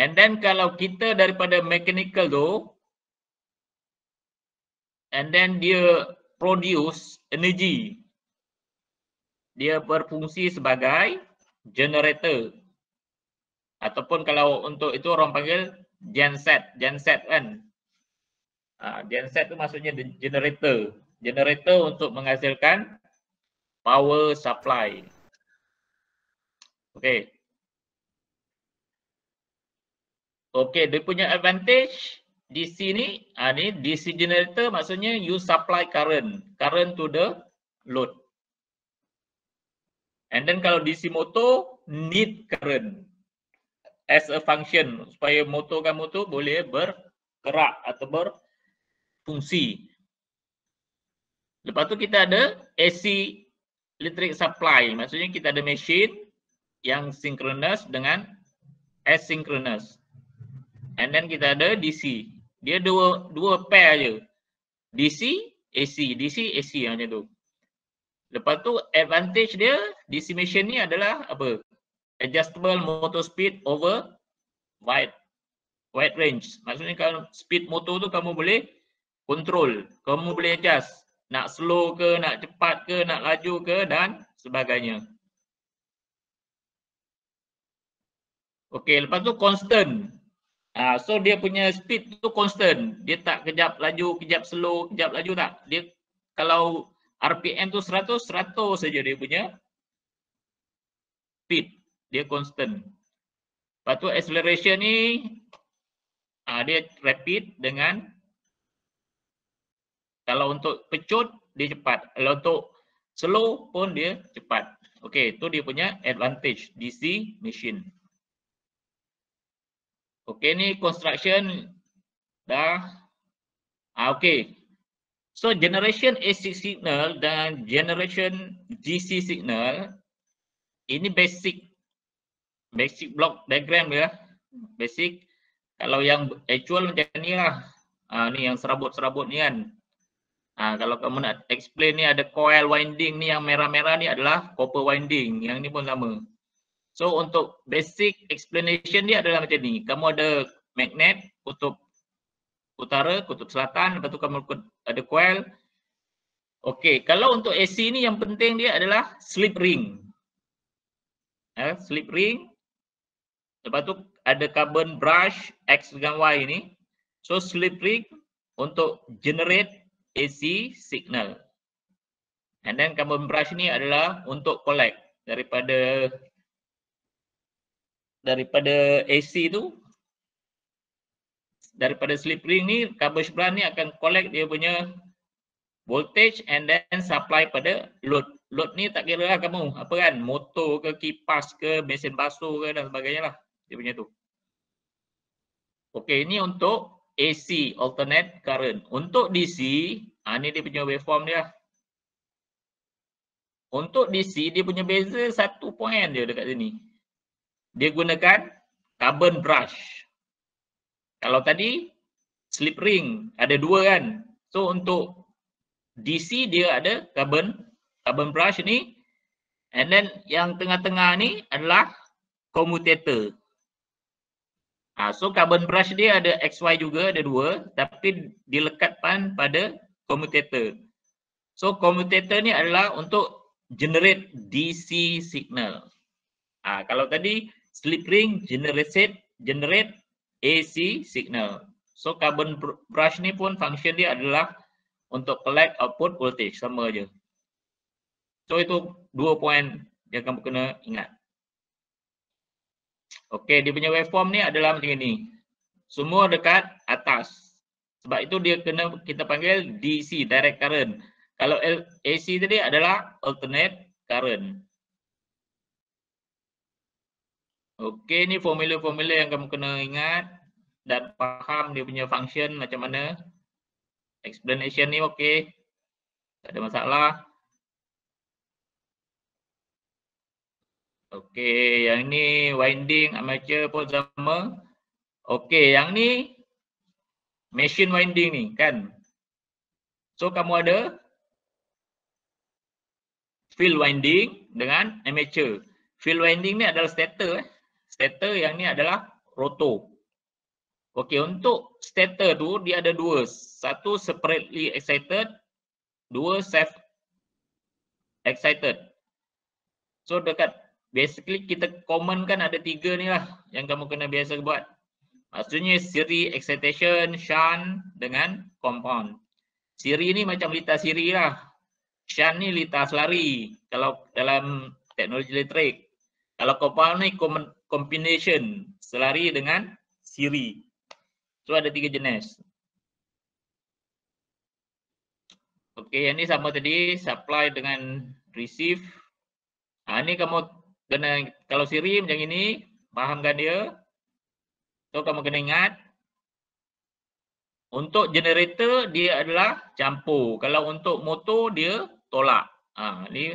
And then kalau kita daripada mechanical tu and then dia produce energy. Dia berfungsi sebagai generator. Ataupun kalau untuk itu orang panggil genset genset kan? Ha, genset tu maksudnya generator. Generator untuk menghasilkan power supply. Okey okey dia punya advantage di sini ha, ni DC generator maksudnya you supply current current to the load And then kalau DC motor need current as a function supaya motor kamu tu boleh bergerak atau berfungsi. Lepas tu kita ada AC electric supply. Maksudnya kita ada machine yang synchronous dengan asynchronous. And then kita ada DC. Dia dua dua pair je. DC, AC, DC, AC macam tu. Lepas tu advantage dia DC machine ni adalah apa? Adjustable motor speed over wide wide range. Maksudnya kalau speed motor tu kamu boleh control, kamu boleh adjust. Nak slow ke, nak cepat ke, nak laju ke dan sebagainya. Okey, lepas tu constant. Ah, so dia punya speed tu constant. Dia tak kejap laju, kejap slow, kejap laju tak. Dia kalau RPM tu 100, 100 saja dia punya speed. Dia constant. Lepas tu acceleration ni uh, dia rapid dengan kalau untuk pecut dia cepat. Kalau untuk slow pun dia cepat. Okey, tu dia punya advantage DC machine. Okey ni construction dah ah okey So generation AC signal dan generation DC signal ini basic basic block diagram ya. Basic kalau yang actual macam ni lah. Ha, ni yang serabut-serabut ni kan. Ha, kalau kamu nak explain ni ada coil winding ni yang merah-merah ni adalah copper winding. Yang ni pun sama. So untuk basic explanation dia adalah macam ni. Kamu ada magnet kutub utara, kutub selatan, lepas tu kamu ada coil. Okey, kalau untuk AC ni yang penting dia adalah slip ring. Eh, slip ring. Lepas tu ada carbon brush X dengan Y ni. So slip ring untuk generate AC signal. And then carbon brush ni adalah untuk collect daripada daripada AC tu daripada slip ring ni carbon brand ni akan collect dia punya voltage and then supply pada load. Load ni tak kira lah kamu apa kan motor ke kipas ke mesin basuh ke dan sebagainya lah dia punya tu. Okey ini untuk AC alternate current. Untuk DC ha, ni dia punya waveform dia. Untuk DC dia punya beza satu point dia dekat sini. Dia gunakan carbon brush. Kalau tadi slip ring ada dua kan. So untuk DC dia ada carbon carbon brush ni and then yang tengah-tengah ni adalah commutator. Ha, so carbon brush dia ada XY juga ada dua tapi dilekatkan pada commutator. So commutator ni adalah untuk generate DC signal. Ha, kalau tadi slip ring generate generate AC signal. So carbon brush ni pun function dia adalah untuk collect output voltage sama aja. So itu dua poin yang kamu kena ingat. Okey, dia punya waveform ni adalah macam ini. Semua dekat atas. Sebab itu dia kena kita panggil DC, direct current. Kalau AC tadi adalah alternate current. Okey, ni formula-formula yang kamu kena ingat dan faham dia punya function macam mana. Explanation ni okey. Tak ada masalah. Okey, yang ni winding amateur pun sama. Okey, yang ni machine winding ni kan. So kamu ada field winding dengan amateur. Field winding ni adalah stator eh. Stator yang ni adalah rotor. Okey, untuk stator tu dia ada dua. Satu separately excited, dua self excited. So dekat basically kita common kan ada tiga ni lah yang kamu kena biasa buat. Maksudnya siri excitation, shunt dengan compound. Siri ni macam lita siri lah. Shunt ni lita selari kalau dalam teknologi elektrik. Kalau compound ni combination selari dengan siri. So ada tiga jenis. Okey, yang ni sama tadi supply dengan receive. Ha, ni kamu kena kalau siri macam ini, fahamkan dia. So kamu kena ingat untuk generator dia adalah campur. Kalau untuk motor dia tolak. Ha, ni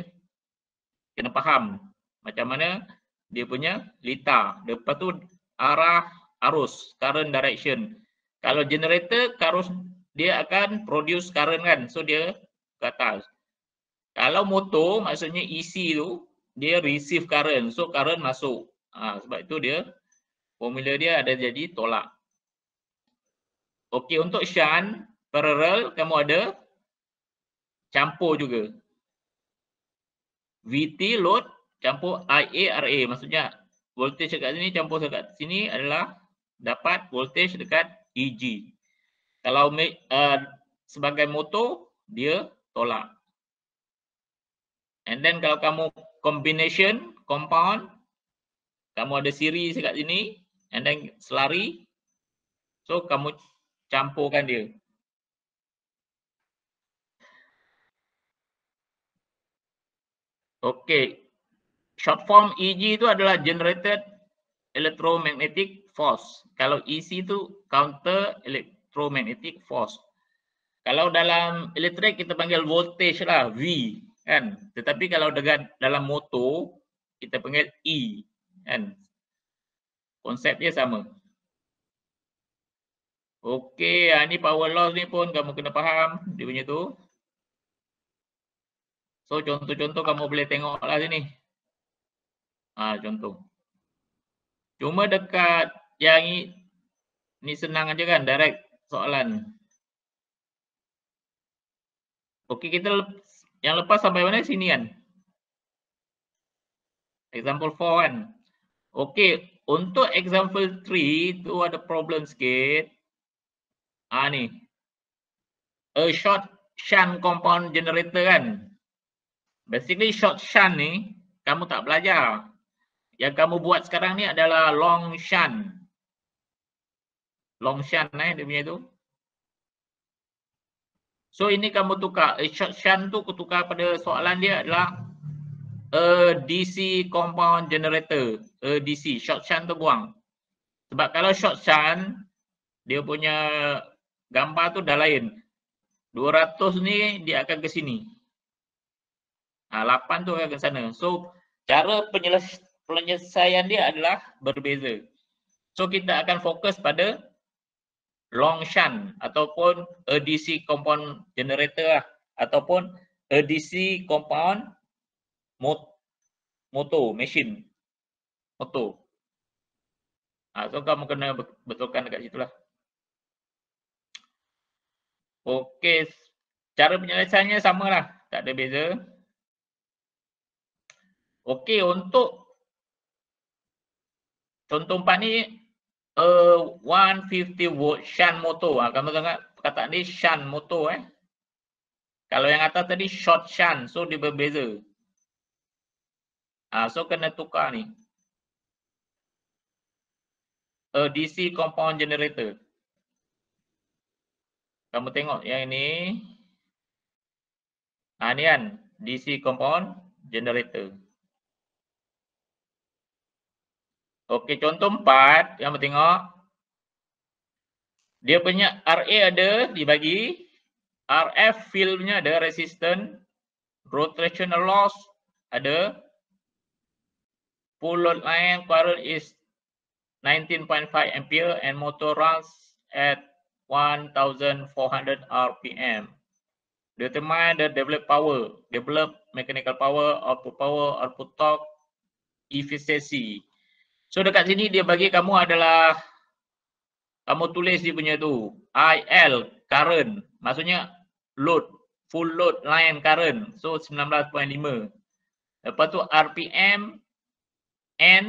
kena faham macam mana dia punya lita. Lepas tu arah arus, current direction. Kalau generator, arus dia akan produce current kan. So dia ke atas. Kalau motor, maksudnya EC tu, dia receive current. So current masuk. Ha, sebab itu dia, formula dia ada jadi tolak. Okey, untuk shunt, parallel, kamu ada campur juga. VT load campur IARA. Maksudnya voltage dekat sini campur dekat sini adalah dapat voltage dekat EG. Kalau uh, sebagai motor, dia tolak. And then kalau kamu combination, compound, kamu ada siri dekat sini, and then selari, so kamu campurkan dia. Okay, short form EG itu adalah generated electromagnetic force. Kalau EC itu counter electromagnetic force. Kalau dalam elektrik kita panggil voltage lah V kan. Tetapi kalau dengan dalam motor kita panggil E kan. Konsep dia sama. Okey, ha, ni power loss ni pun kamu kena faham dia punya tu. So contoh-contoh kamu boleh tengok lah sini. Ha, contoh. Cuma dekat yang ni, ni senang aja kan, direct soalan. Okey, kita lep, yang lepas sampai mana sini kan? Example 4 kan? Okey, untuk example 3 tu ada problem sikit. Ah ni. A short shunt compound generator kan? Basically short shunt ni kamu tak belajar. Yang kamu buat sekarang ni adalah long shunt. Long shunt eh dia punya tu. So ini kamu tukar. A short shunt tu tukar pada soalan dia adalah a DC compound generator. A DC. Short shunt tu buang. Sebab kalau short shunt dia punya gambar tu dah lain. 200 ni dia akan ke sini. Ha, 8 tu akan ke sana. So cara penyelesaian penyelesaian dia adalah berbeza. So kita akan fokus pada long shunt ataupun ADC compound generator lah ataupun ADC compound mot motor, machine, motor. Ha, so kamu kena betulkan dekat situ lah. Okey, cara penyelesaiannya sama lah, tak ada beza. Okey, untuk Contoh empat ni uh, 150 volt shunt motor. Ha, kamu tengok perkataan ni shunt motor eh. Kalau yang atas tadi short shunt, so dia berbeza. Ha, so kena tukar ni. A DC compound generator. Kamu tengok yang ini. Ha, ni kan DC compound generator. Okey, contoh empat yang tengok. Dia punya RA ada dibagi. RF fieldnya ada resistant. Rotational loss ada. Full load line current is 19.5 ampere and motor runs at 1400 RPM. Determine the develop power, develop mechanical power, output power, output torque, efficiency. So dekat sini dia bagi kamu adalah kamu tulis dia punya tu. IL current. Maksudnya load full load line current. So 19.5 lepas tu RPM N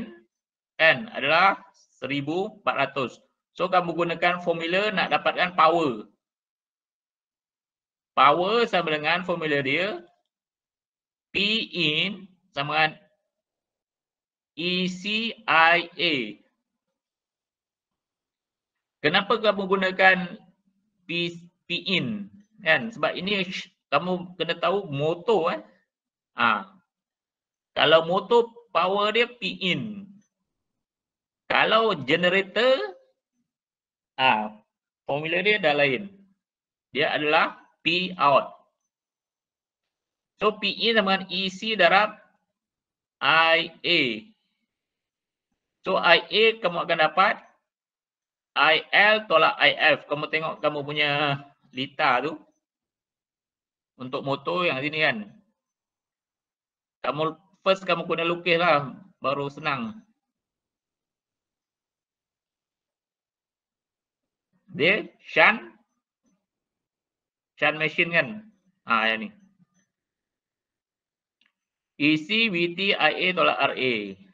kan adalah 1400 so kamu gunakan formula nak dapatkan power. Power sama dengan formula dia P in sama dengan ECIA Kenapa kamu gunakan P, P in kan? Sebab ini kamu kena tahu motor eh. Ha. Kalau motor power dia P in. Kalau generator ha, formula dia dah lain. Dia adalah P out. So P in sama dengan EC darab IA. So IA kamu akan dapat IL tolak IF. Kamu tengok kamu punya lita tu. Untuk motor yang sini kan. Kamu first kamu kena lukis lah. Baru senang. Dia shunt. Shunt machine kan. Ha yang ni. EC, VT, IA tolak RA.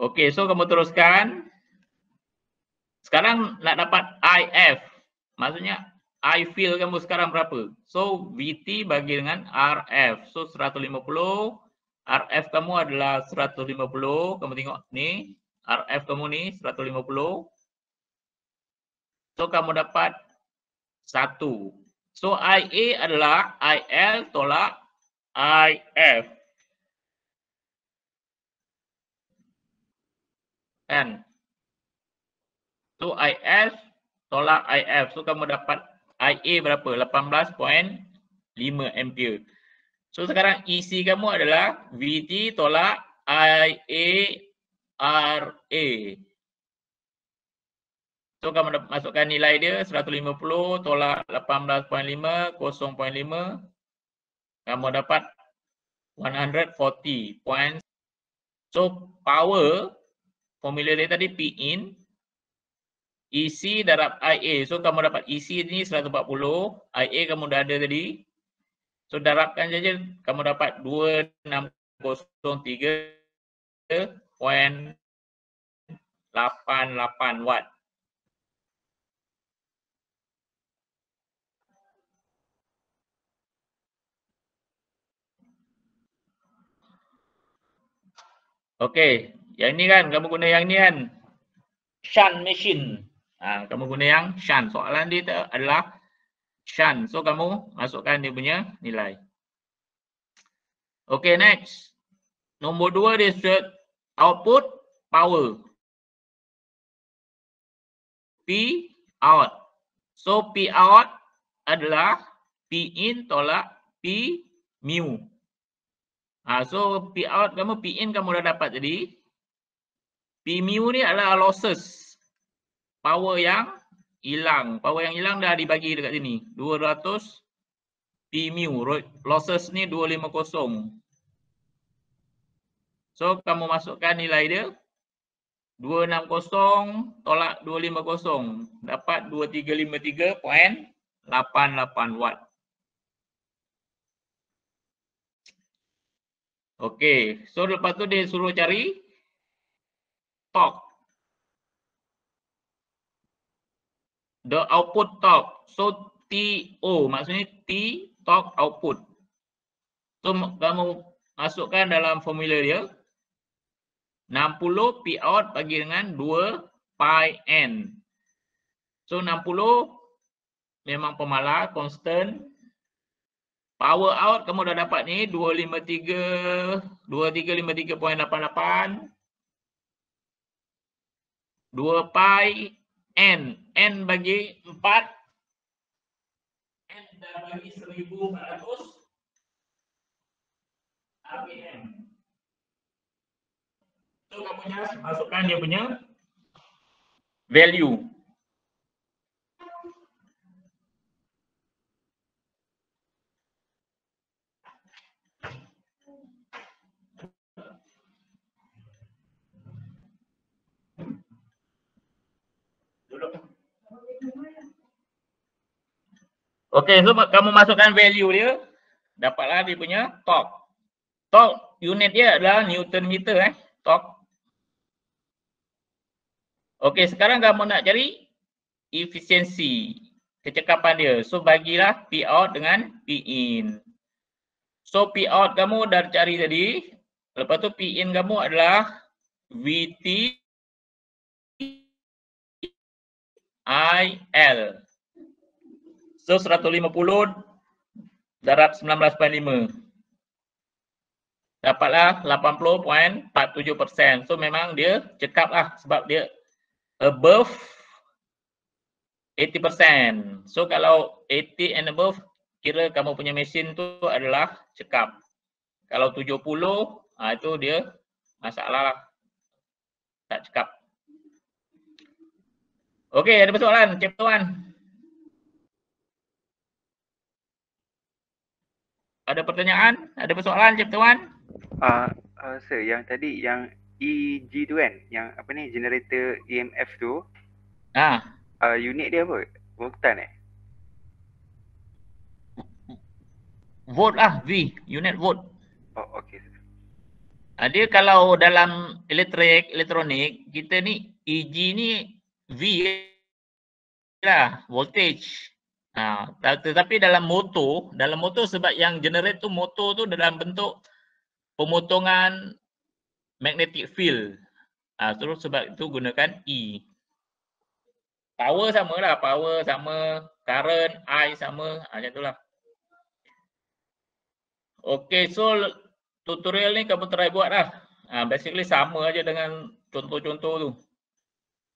Okey, so kamu teruskan. Sekarang nak dapat IF. Maksudnya I feel kamu sekarang berapa? So VT bagi dengan RF. So 150. RF kamu adalah 150. Kamu tengok ni. RF kamu ni 150. So kamu dapat 1. So IA adalah IL tolak IF. Kan so IS tolak IF so kamu dapat IA berapa? 18.5 ampere. So sekarang EC kamu adalah VT tolak IA RA so kamu masukkan nilai dia 150 tolak 18.5 0.5 kamu dapat 140 points. So power formula dia tadi P in EC darab IA. So kamu dapat EC ni 140, IA kamu dah ada tadi. So darabkan saja kamu dapat 2603.88 watt. Okey, yang ni kan, kamu guna yang ni kan. Shunt machine. Ha, kamu guna yang shunt. Soalan dia adalah shunt. So kamu masukkan dia punya nilai. Okay next. Nombor dua dia set output power. P out. So P out adalah P in tolak P mu. Ha, so P out kamu P in kamu dah dapat tadi. P mu ni adalah losses. Power yang hilang. Power yang hilang dah dibagi dekat sini. 200 P mu. Losses ni 250. So kamu masukkan nilai dia. 260 tolak 250. Dapat 2353.88 watt. Okey. So lepas tu dia suruh cari torque. The output torque. So TO maksudnya T torque output. So kamu masukkan dalam formula dia. 60 P out bagi dengan 2 pi N. So 60 memang pemalar constant. Power out kamu dah dapat ni 253 2353.88 2 pi n. n bagi 4. n dah bagi 1400 rpm. So kamu just masukkan dia punya value. Okey, so kamu masukkan value dia, dapatlah dia punya torque. Torque unit dia adalah Newton meter eh, torque. Okey, sekarang kamu nak cari efisiensi kecekapan dia. So bagilah P out dengan P in. So P out kamu dah cari tadi. Lepas tu P in kamu adalah VT IL. So 150 darab 19.5. Dapatlah 80.47%. So memang dia cekap lah sebab dia above 80%. So kalau 80 and above, kira kamu punya mesin tu adalah cekap. Kalau 70, ha, itu dia masalah lah. Tak cekap. Okey, ada persoalan chapter 1? Ada pertanyaan? Ada persoalan chapter 1? Uh, uh, sir, yang tadi yang EG tu kan, yang apa ni generator EMF tu. Ah. Ha uh, unit dia apa? Voltan eh? Volt lah, V. Unit volt. Oh, okey. Uh, dia kalau dalam elektrik, elektronik, kita ni EG ni V lah, voltage. Ha, tetapi dalam motor, dalam motor sebab yang generate tu motor tu dalam bentuk pemotongan magnetic field. Ha, terus sebab itu gunakan E power sama lah, power sama, current, I sama, ha, macam tu lah. Okay, so tutorial ni kamu try buat lah. Ha, basically sama aja dengan contoh-contoh tu.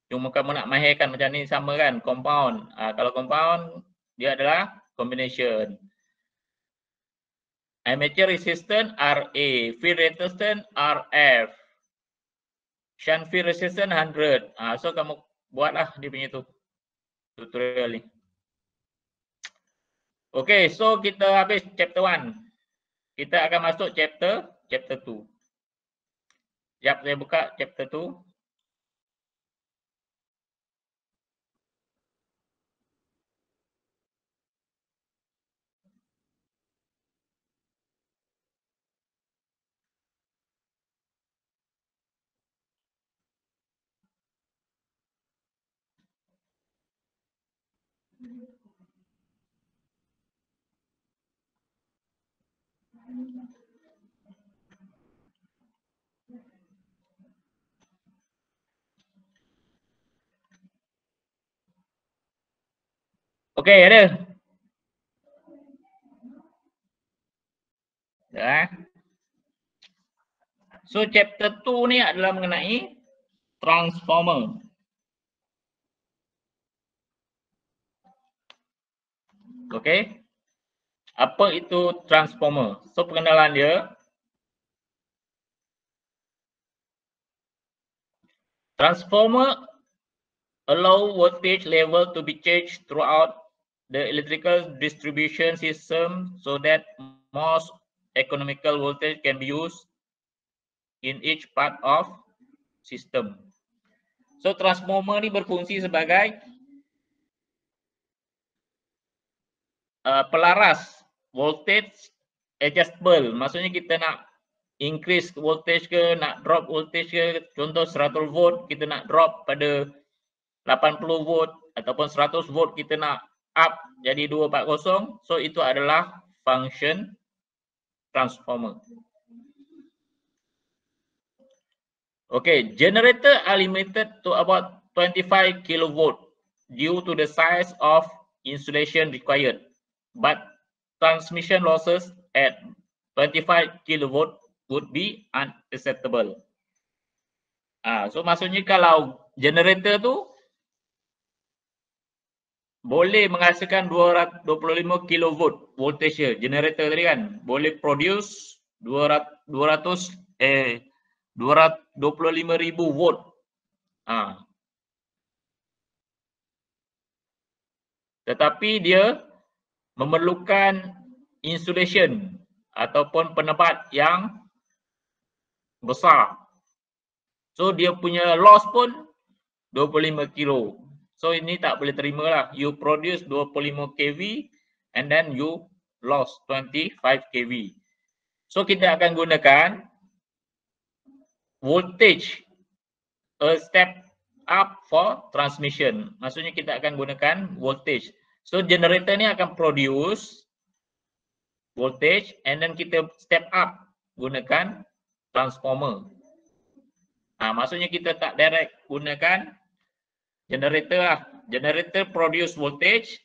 Cuma kamu nak mahirkan macam ni sama kan, compound. Ha, kalau compound, dia adalah combination. Armature resistance RA, field resistance RF. Shunt field resistance 100. Ha, so kamu buatlah dia punya tu tutorial ni. Okay, so kita habis chapter 1. Kita akan masuk chapter chapter 2. Sekejap saya buka chapter 2. Okey, ada. Ya. So chapter 2 ni adalah mengenai transformer. Okey. Apa itu transformer? So pengenalan dia Transformer allow voltage level to be changed throughout the electrical distribution system so that most economical voltage can be used in each part of system. So transformer ni berfungsi sebagai uh, pelaras voltage adjustable. Maksudnya kita nak increase voltage ke, nak drop voltage ke. Contoh 100 volt kita nak drop pada 80 volt ataupun 100 volt kita nak up jadi 240 so itu adalah function transformer okay generator are limited to about 25 kilovolt due to the size of insulation required but transmission losses at 25 kilovolt would be unacceptable ah so maksudnya kalau generator tu boleh menghasilkan 225 kV voltage generator tadi kan. Boleh produce 200, 200 eh 225,000 volt. Ha. Tetapi dia memerlukan insulation ataupun penebat yang besar. So dia punya loss pun 25 kilo. So ini tak boleh terima lah. You produce 25 kV and then you lost 25 kV. So kita akan gunakan voltage a step up for transmission. Maksudnya kita akan gunakan voltage. So generator ni akan produce voltage and then kita step up gunakan transformer. Ha, maksudnya kita tak direct gunakan generator lah. Generator produce voltage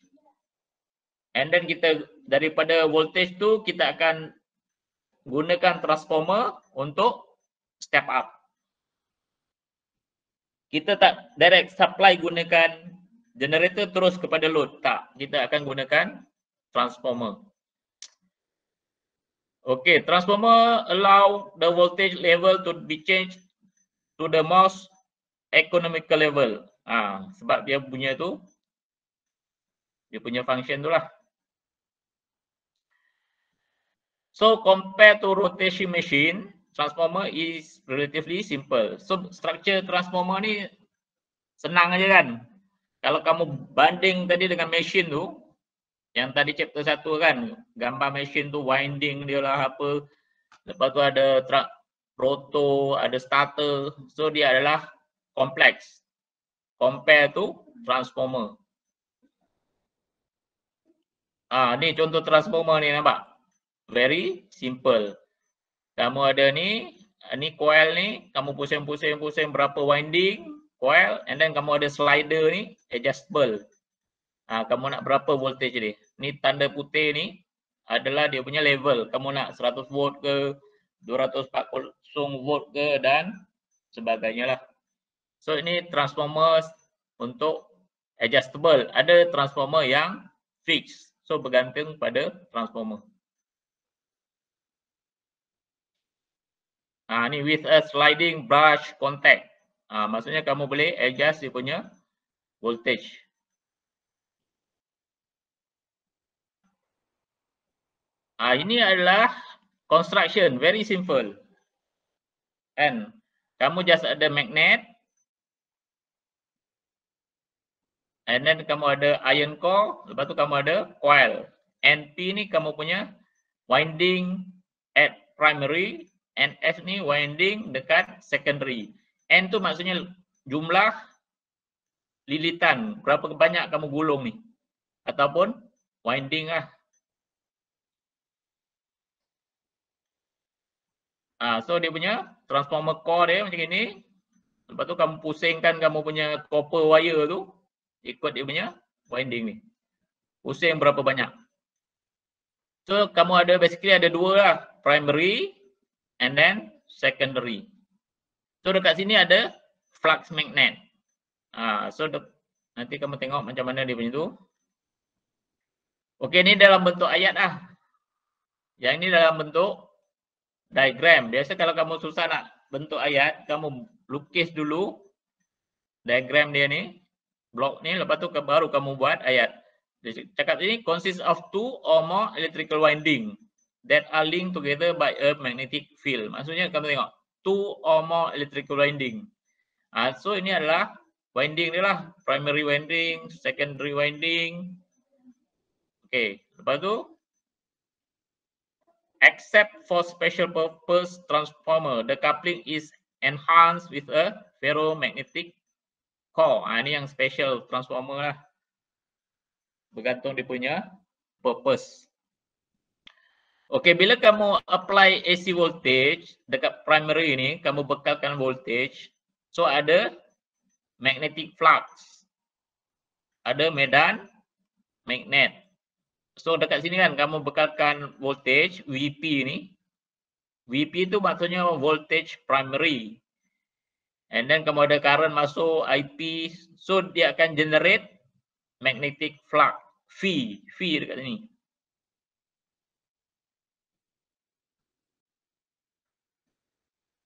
and then kita daripada voltage tu kita akan gunakan transformer untuk step up. Kita tak direct supply gunakan generator terus kepada load. Tak, kita akan gunakan transformer. Okay, transformer allow the voltage level to be changed to the most economical level. Ah, sebab dia punya tu, dia punya function tu lah. So compare to rotation machine, transformer is relatively simple. So structure transformer ni senang aja kan. Kalau kamu banding tadi dengan machine tu, yang tadi chapter satu kan, gambar mesin tu winding dia lah apa. Lepas tu ada truck roto, ada starter. So dia adalah kompleks. Compare tu transformer. Ah ni contoh transformer ni nampak. Very simple. Kamu ada ni, ni coil ni, kamu pusing-pusing-pusing berapa winding, coil and then kamu ada slider ni adjustable. Ha, kamu nak berapa voltage ni? Ni tanda putih ni adalah dia punya level. Kamu nak 100 volt ke, 240 volt ke dan sebagainya lah. So ini transformer untuk adjustable. Ada transformer yang fix. So bergantung pada transformer. Ha, ni with a sliding brush contact. Ha, maksudnya kamu boleh adjust dia punya voltage. Ah ini adalah construction very simple. Kan? Kamu just ada magnet. And then kamu ada iron core, lepas tu kamu ada coil. NP ni kamu punya winding at primary, NS ni winding dekat secondary. N tu maksudnya jumlah lilitan, berapa banyak kamu gulung ni. Ataupun winding lah. Ha, so dia punya transformer core dia macam ni. Lepas tu kamu pusingkan kamu punya copper wire tu ikut dia punya winding ni. Pusing berapa banyak. So kamu ada basically ada dua lah. Primary and then secondary. So dekat sini ada flux magnet. Ha, so nanti kamu tengok macam mana dia punya tu. Okey ni dalam bentuk ayat lah. Yang ini dalam bentuk diagram. Biasa kalau kamu susah nak bentuk ayat, kamu lukis dulu diagram dia ni, blok ni, lepas tu baru kamu buat ayat. Dia cakap ini consists of two or more electrical winding that are linked together by a magnetic field. Maksudnya kamu tengok, two or more electrical winding. Ha, so ini adalah winding dia lah, primary winding, secondary winding. Okay, lepas tu except for special purpose transformer, the coupling is enhanced with a ferromagnetic core. Ha, ini yang special transformer lah. Bergantung dia punya purpose. Okay, bila kamu apply AC voltage dekat primary ni, kamu bekalkan voltage. So ada magnetic flux. Ada medan magnet. So dekat sini kan kamu bekalkan voltage VP ni. VP tu maksudnya voltage primary. And then kamu ada current masuk IP. So dia akan generate magnetic flux. V. V dekat sini.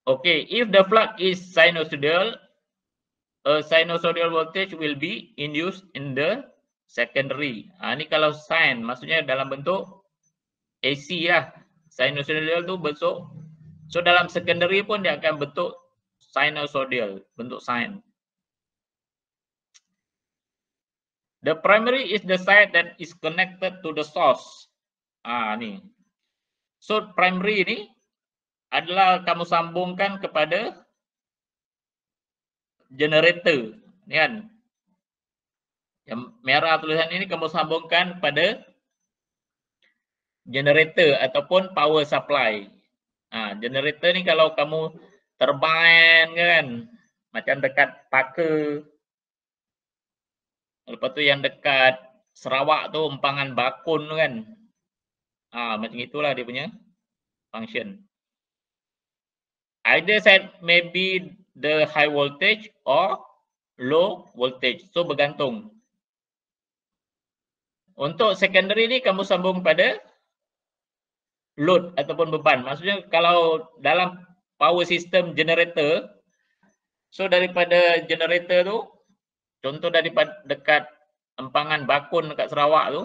Okay, if the flux is sinusoidal, a sinusoidal voltage will be induced in the secondary. Ha, ni kalau sin maksudnya dalam bentuk AC lah. Sinusoidal tu bentuk. So dalam secondary pun dia akan bentuk sinusoidal, bentuk sin. The primary is the side that is connected to the source. Ah ni. So primary ni adalah kamu sambungkan kepada generator. Ni kan. Yang merah tulisan ini kamu sambungkan pada generator ataupun power supply. Ah generator ni kalau kamu terbang kan macam dekat Paka Lepas tu yang dekat Sarawak tu empangan bakun tu kan. Ha, macam itulah dia punya function. Either side maybe the high voltage or low voltage. So bergantung. Untuk secondary ni kamu sambung pada load ataupun beban. Maksudnya kalau dalam power system generator so daripada generator tu contoh daripada dekat empangan bakun dekat Sarawak tu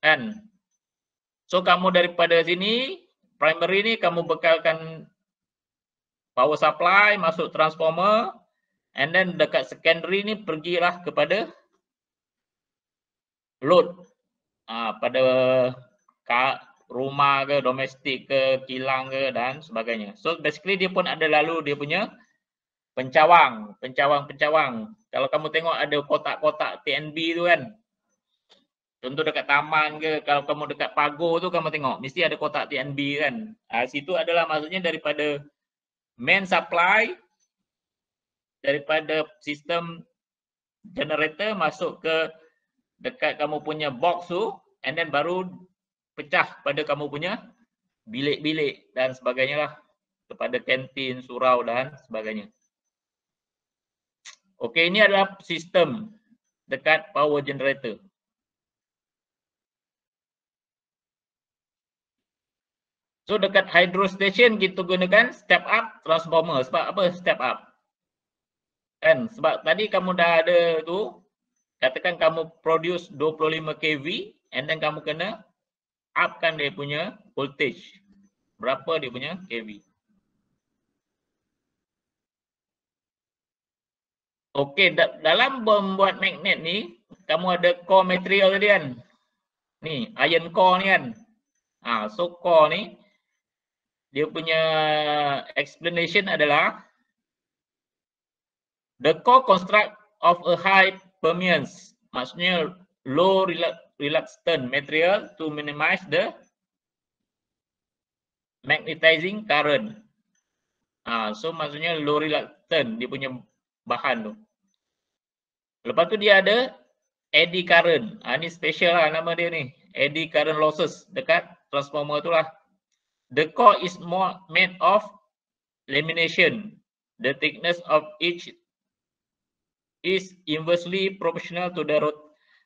kan so kamu daripada sini primary ni kamu bekalkan power supply masuk transformer and then dekat secondary ni pergilah kepada load uh, pada ka, rumah ke domestik ke kilang ke dan sebagainya so basically dia pun ada lalu dia punya pencawang pencawang pencawang kalau kamu tengok ada kotak-kotak TNB tu kan. Contoh dekat taman ke, kalau kamu dekat pagar tu kamu tengok, mesti ada kotak TNB kan. Ha, situ adalah maksudnya daripada main supply, daripada sistem generator masuk ke dekat kamu punya box tu, and then baru pecah pada kamu punya bilik-bilik dan sebagainya lah. Kepada kantin, surau dan sebagainya. Okey, ini adalah sistem dekat power generator. So dekat hydro station kita gunakan step up transformer. Sebab apa step up? Kan sebab tadi kamu dah ada tu katakan kamu produce 25 kV and then kamu kena upkan dia punya voltage. Berapa dia punya kV? Okey, da dalam membuat magnet ni, kamu ada core material tadi kan? Ni, iron core ni kan? Ha, so core ni, dia punya explanation adalah the core construct of a high permeance, maksudnya low reluctant material to minimize the magnetizing current. Ha, so maksudnya low reluctant dia punya bahan tu. Lepas tu dia ada eddy current. Ha, ni special lah nama dia ni. Eddy current losses dekat transformer tu lah. The core is more made of lamination. The thickness of each is inversely proportional to the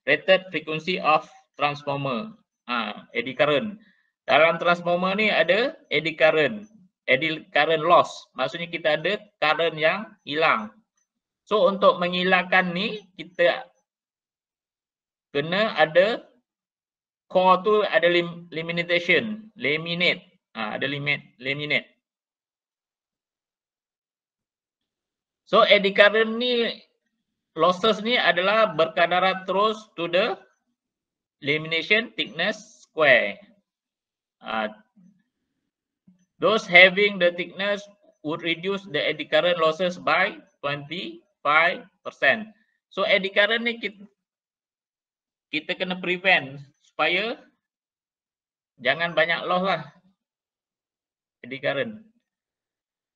rated frequency of transformer. Ha, eddy current. Dalam transformer ni ada eddy current. Eddy current loss. Maksudnya kita ada current yang hilang. So untuk menghilangkan ni kita kena ada core tu ada lim, limitation, laminate. Ha, ada limit laminate. So eddy current ni losses ni adalah berkadar terus to the lamination thickness square. Uh, those having the thickness would reduce the eddy current losses by 20 5%. So eddy current ni kita, kita kena prevent supaya jangan banyak loss lah eddy current.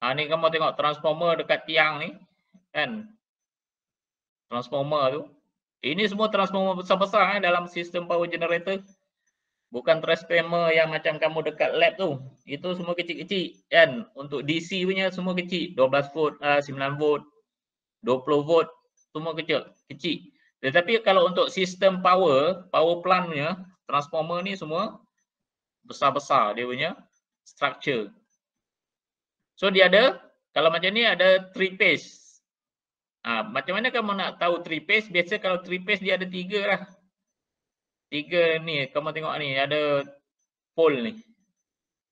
Ha, ni kamu tengok transformer dekat tiang ni kan. Transformer tu. Ini semua transformer besar-besar eh, dalam sistem power generator. Bukan transformer yang macam kamu dekat lab tu. Itu semua kecil-kecil kan. Untuk DC punya semua kecil. 12 volt, uh, 9 volt, 20 volt semua kecil, kecil. Tetapi kalau untuk sistem power, power plant punya transformer ni semua besar-besar dia punya structure. So dia ada kalau macam ni ada three phase. Ha, macam mana kamu nak tahu three phase? Biasa kalau three phase dia ada tiga lah. Tiga ni, kamu tengok ni ada pole ni.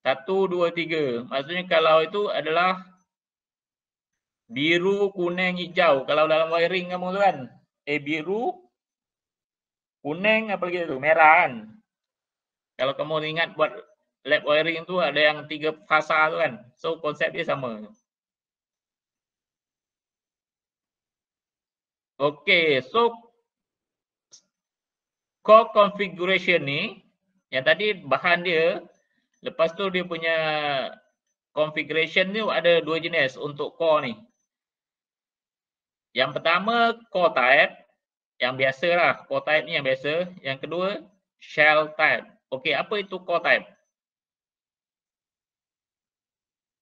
Satu, dua, tiga. Maksudnya kalau itu adalah biru, kuning, hijau. Kalau dalam wiring kamu tu kan, eh biru, kuning apa lagi tu merah kan kalau kamu ingat buat lab wiring tu ada yang tiga fasa tu kan so konsep dia sama Okay, so core configuration ni yang tadi bahan dia lepas tu dia punya configuration ni ada dua jenis untuk core ni. Yang pertama core type yang biasa lah, core type ni yang biasa. Yang kedua shell type. Okay, apa itu core type?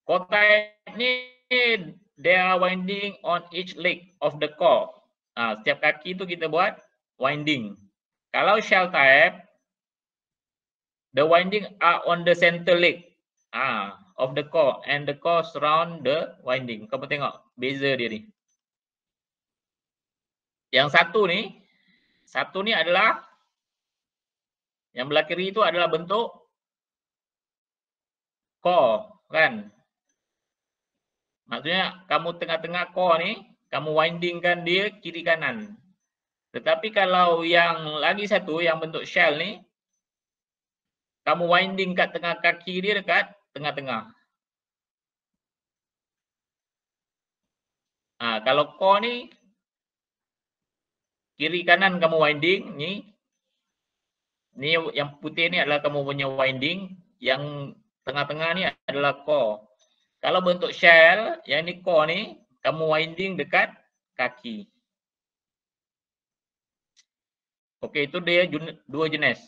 Core type ni they are winding on each leg of the core. Ha, setiap kaki tu kita buat winding. Kalau shell type, the winding are on the center leg ah, of the core and the core surround the winding. Kamu tengok beza dia ni. Yang satu ni, satu ni adalah yang belah kiri itu adalah bentuk core kan. Maksudnya kamu tengah-tengah core ni kamu windingkan dia kiri kanan. Tetapi kalau yang lagi satu yang bentuk shell ni, kamu winding kat tengah kaki dia dekat tengah-tengah. Ha, kalau core ni, kiri kanan kamu winding ni, ni yang putih ni adalah kamu punya winding, yang tengah-tengah ni adalah core. Kalau bentuk shell, yang ni core ni, kamu winding dekat kaki. Okey, itu dia dua jenis.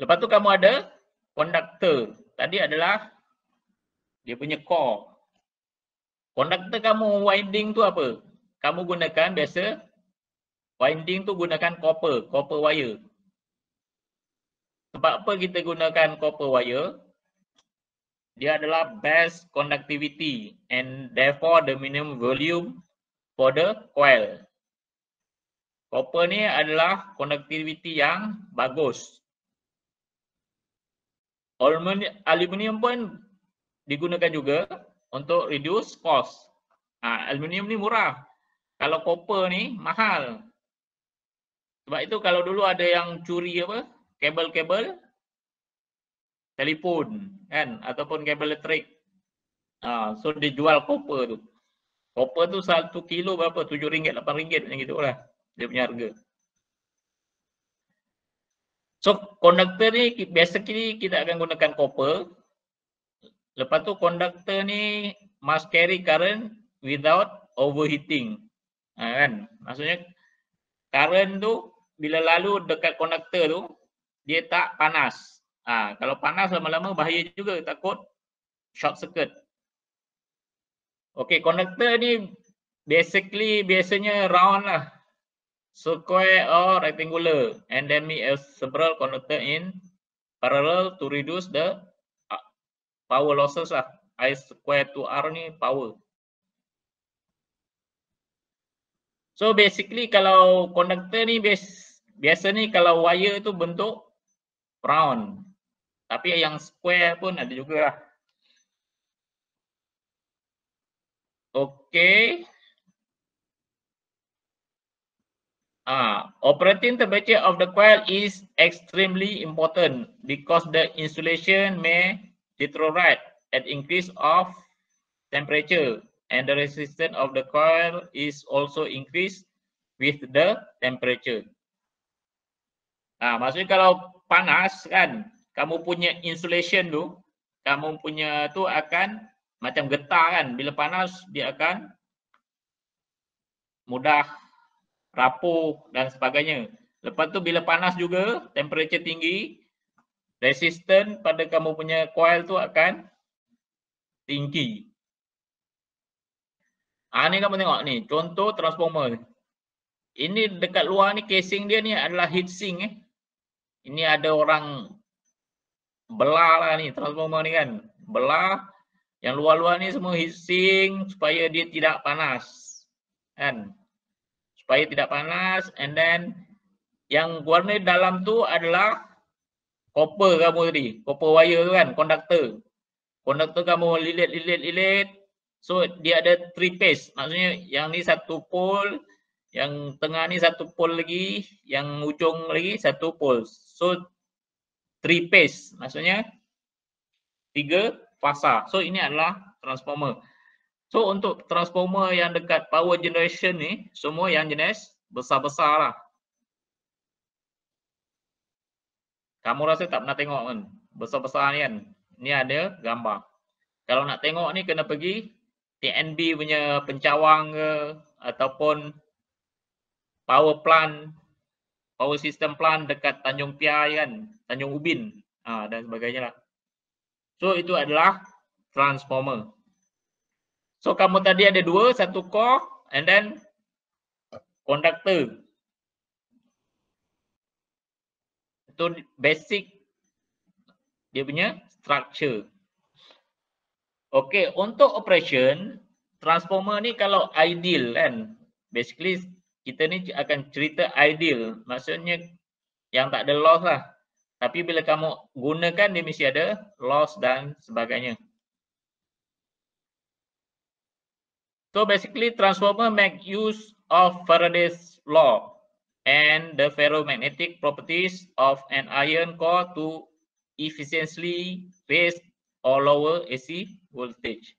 Lepas tu kamu ada konduktor. Tadi adalah dia punya core. Konduktor kamu winding tu apa? Kamu gunakan biasa winding tu gunakan copper, copper wire. Sebab apa kita gunakan copper wire? Dia adalah best conductivity and therefore the minimum volume for the coil. Copper ni adalah conductivity yang bagus. Aluminium pun digunakan juga untuk reduce cost. Ha, aluminium ni murah. Kalau copper ni mahal. Sebab itu kalau dulu ada yang curi apa, kabel-kabel, telefon kan ataupun kabel elektrik. Ha, so dia jual copper tu. Copper tu satu kilo berapa? Tujuh ringgit, lapan ringgit macam gitu lah. Dia punya harga. So konduktor ni biasa kini kita akan gunakan copper. Lepas tu konduktor ni must carry current without overheating. Ha, kan? Maksudnya current tu bila lalu dekat konduktor tu dia tak panas. Ha, kalau panas lama-lama bahaya juga takut short circuit. Okay, konduktor ni basically biasanya round lah. Square or rectangular and then we have several conductor in parallel to reduce the uh, power losses lah. I square to R ni power. So basically kalau konduktor ni biasa, biasa ni kalau wire tu bentuk round. Tapi yang square pun ada juga lah. Okay. Ah, operating temperature of the coil is extremely important because the insulation may deteriorate at increase of temperature and the resistance of the coil is also increased with the temperature. Ah, maksudnya kalau panas kan, kamu punya insulation tu, kamu punya tu akan macam getah kan. Bila panas dia akan mudah rapuh dan sebagainya. Lepas tu bila panas juga, temperature tinggi, resistant pada kamu punya coil tu akan tinggi. Ah ni kamu tengok ni, contoh transformer. Ini dekat luar ni casing dia ni adalah heat sink eh. Ini ada orang belah lah ni transformer ni kan. Belah yang luar-luar ni semua heatsink supaya dia tidak panas. Kan? Supaya tidak panas and then yang warna dalam tu adalah copper kamu tadi. Copper wire tu kan, konduktor. Konduktor kamu lilit-lilit-lilit. So dia ada three phase. Maksudnya yang ni satu pole, Yang tengah ni satu pole lagi, yang ujung lagi satu pole. So three phase maksudnya tiga fasa. So ini adalah transformer. So untuk transformer yang dekat power generation ni semua yang jenis besar-besar lah. Kamu rasa tak pernah tengok kan? Besar-besar ni kan? Ni ada gambar. Kalau nak tengok ni kena pergi TNB punya pencawang ke ataupun power plant, power system plant dekat Tanjung Piai kan? Tanjung Ubin ha, dan sebagainya lah. So itu adalah transformer. So kamu tadi ada dua, satu core and then conductor. Itu basic dia punya structure. Okay, untuk operation, transformer ni kalau ideal kan, basically kita ni akan cerita ideal. Maksudnya yang tak ada loss lah. Tapi bila kamu gunakan dia mesti ada loss dan sebagainya. So basically transformer make use of Faraday's law and the ferromagnetic properties of an iron core to efficiently raise or lower AC voltage.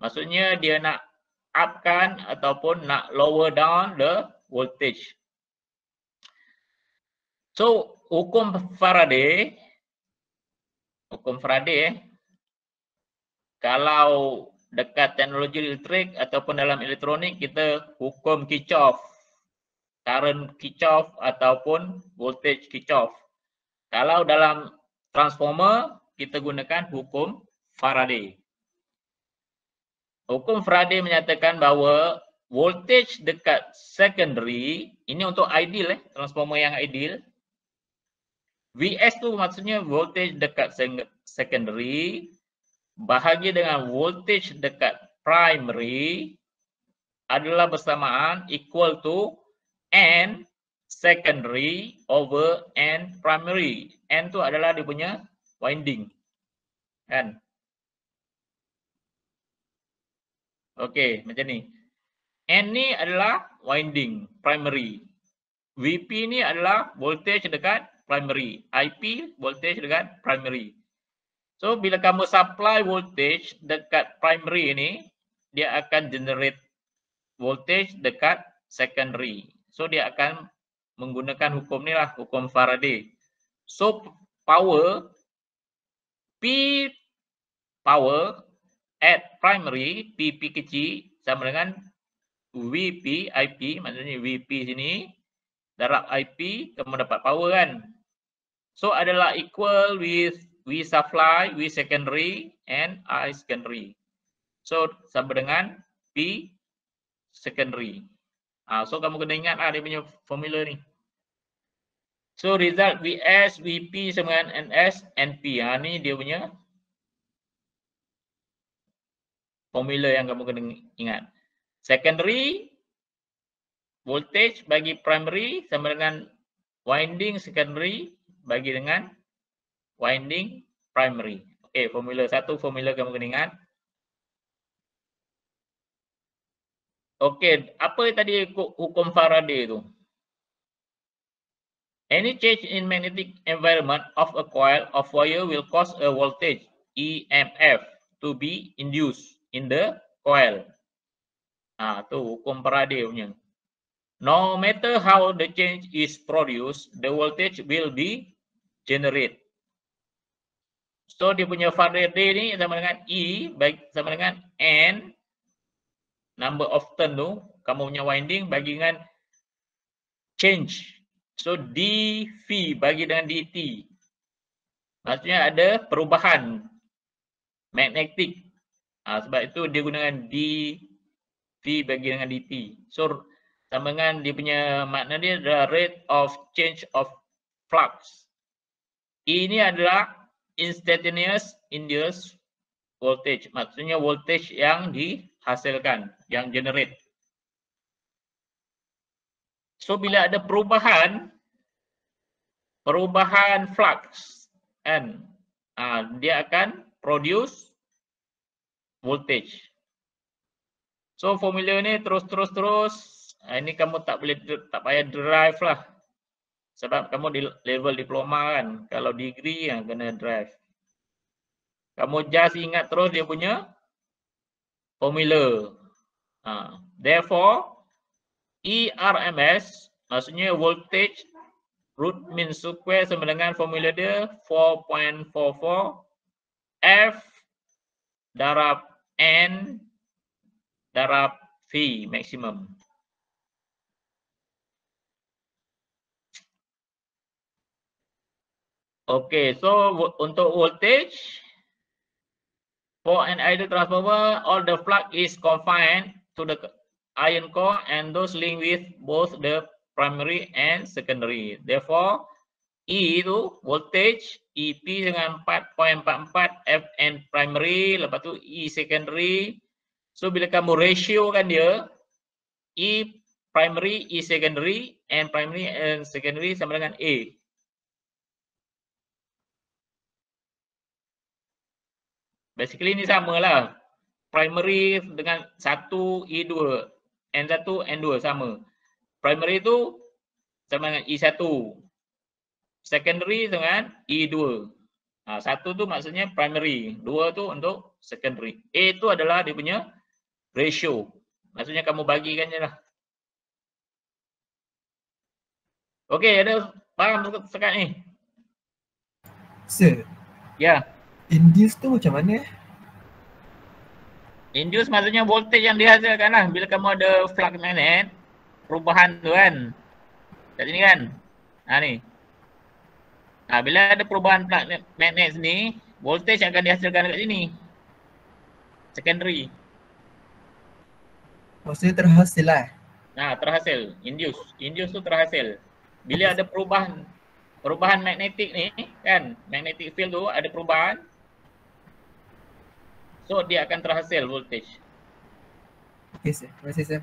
Maksudnya dia nak upkan ataupun nak lower down the voltage. So hukum Faraday hukum Faraday eh, kalau dekat teknologi elektrik ataupun dalam elektronik kita hukum Kirchhoff current Kirchhoff ataupun voltage Kirchhoff kalau dalam transformer kita gunakan hukum Faraday hukum Faraday menyatakan bahawa voltage dekat secondary ini untuk ideal eh transformer yang ideal VS tu maksudnya voltage dekat secondary bahagi dengan voltage dekat primary adalah bersamaan equal to N secondary over N primary. N tu adalah dia punya winding. Kan? Okey, macam ni. N ni adalah winding primary. VP ni adalah voltage dekat primary. IP voltage dekat primary. So bila kamu supply voltage dekat primary ini, dia akan generate voltage dekat secondary. So dia akan menggunakan hukum ni lah, hukum Faraday. So power P power at primary, PP kecil sama dengan VP, IP, maksudnya VP sini darab IP, kamu dapat power kan. So adalah equal with V supply, V secondary and I secondary. So sama dengan P secondary. Ah, so kamu kena ingat lah dia punya formula ni. So result VS, VP sama dengan NS, NP. Ha, ni dia punya formula yang kamu kena ingat. Secondary voltage bagi primary sama dengan winding secondary bagi dengan winding primary. Okey, formula satu formula kamu kena ingat. Okey, apa tadi hukum Faraday tu? Any change in magnetic environment of a coil of wire will cause a voltage EMF to be induced in the coil. Ah, tu hukum Faraday punya. No matter how the change is produced, the voltage will be generate. So dia punya Faraday ni sama dengan E baik sama dengan N number of turn tu kamu punya winding bagi dengan change. So dV bagi dengan dt. Maksudnya ada perubahan magnetik. Ha, sebab itu dia gunakan dV bagi dengan dt. So sama dengan dia punya makna dia adalah rate of change of flux. Ini adalah instantaneous induced voltage. Maksudnya voltage yang dihasilkan, yang generate. So bila ada perubahan, perubahan flux, kan, uh, dia akan produce voltage. So formula ni terus terus terus Ah, ini kamu tak boleh tak payah drive lah. Sebab kamu di level diploma kan. Kalau degree yang kena drive. Kamu just ingat terus dia punya formula. Ha. Therefore, ERMS maksudnya voltage root mean square sama dengan formula dia 4.44 F darab N darab V maksimum. Okay, so untuk voltage for an ideal transformer, all the flux is confined to the iron core and those linked with both the primary and secondary. Therefore, E itu voltage, EP dengan 4.44 Fn primary, lepas tu E secondary. So bila kamu ratio kan dia, E primary, E secondary, N primary and secondary sama dengan A. Basically ni sama lah. Primary dengan 1, E2, N1, N2 sama. Primary tu sama dengan E1. Secondary dengan E2. Ha, satu tu maksudnya primary. Dua tu untuk secondary. A tu adalah dia punya ratio. Maksudnya kamu bagikan je lah. Okey, ada faham sekat ni? Sir. Ya. Yeah. Induce tu macam mana? Induce maksudnya voltage yang dihasilkan lah. Bila kamu ada flux magnet, perubahan tu kan. Kat sini kan. Ha ni. Ha, bila ada perubahan flux magnet sini, voltage akan dihasilkan kat sini. Secondary. Maksudnya terhasil lah? Ha, terhasil. Induce. Induce tu terhasil. Bila ada perubahan perubahan magnetik ni kan, magnetic field tu ada perubahan, So dia akan terhasil voltage. Okay sir. Terima kasih sir.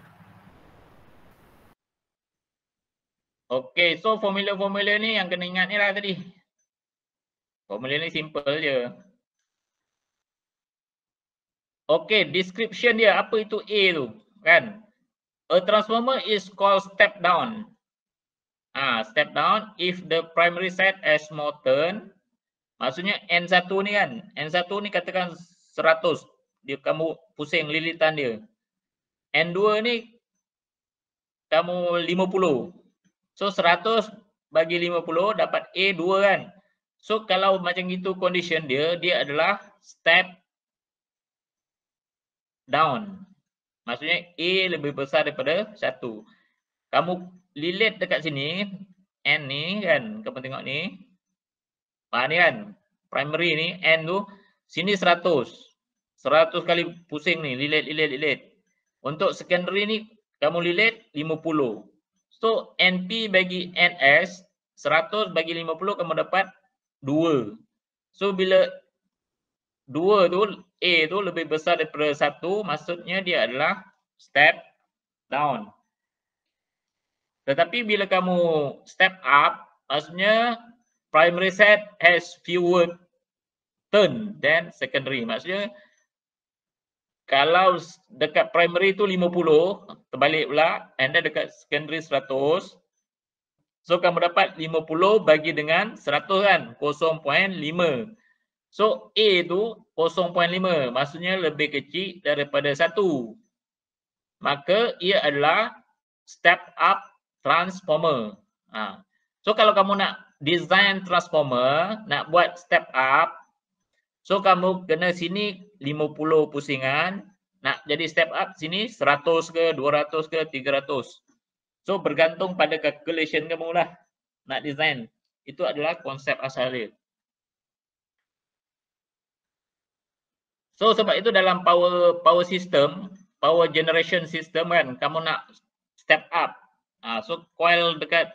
Okay, so formula-formula ni yang kena ingat ni lah tadi. Formula ni simple je. Okay, description dia apa itu A tu kan. A transformer is called step down. Ah, step down if the primary side has more turn. Maksudnya N1 ni kan. N1 ni katakan 100 dia kamu pusing lilitan dia. N2 ni kamu 50. So 100 bagi 50 dapat A2 kan. So kalau macam itu condition dia, dia adalah step down. Maksudnya A lebih besar daripada 1. Kamu lilit dekat sini, N ni kan, kamu tengok ni. Ha ni kan, primary ni, N tu, sini 100. 100 kali pusing ni, lilit, lilit, lilit. Untuk secondary ni, kamu lilit 50. So, NP bagi NS, 100 bagi 50, kamu dapat 2. So, bila 2 tu, A tu lebih besar daripada 1, maksudnya dia adalah step down. Tetapi bila kamu step up, maksudnya primary set has fewer turn than secondary. Maksudnya kalau dekat primary tu 50, terbalik pula, and then dekat secondary 100. So kamu dapat 50 bagi dengan 100 kan, 0.5. So A tu 0.5, maksudnya lebih kecil daripada 1. Maka ia adalah step up transformer. Ha. So kalau kamu nak design transformer, nak buat step up, So kamu kena sini 50 pusingan. Nak jadi step up sini 100 ke, 200 ke, 300. So bergantung pada calculation kamu lah. Nak design. Itu adalah konsep asal dia. So sebab itu dalam power power system, power generation system kan, kamu nak step up. Ha, so coil dekat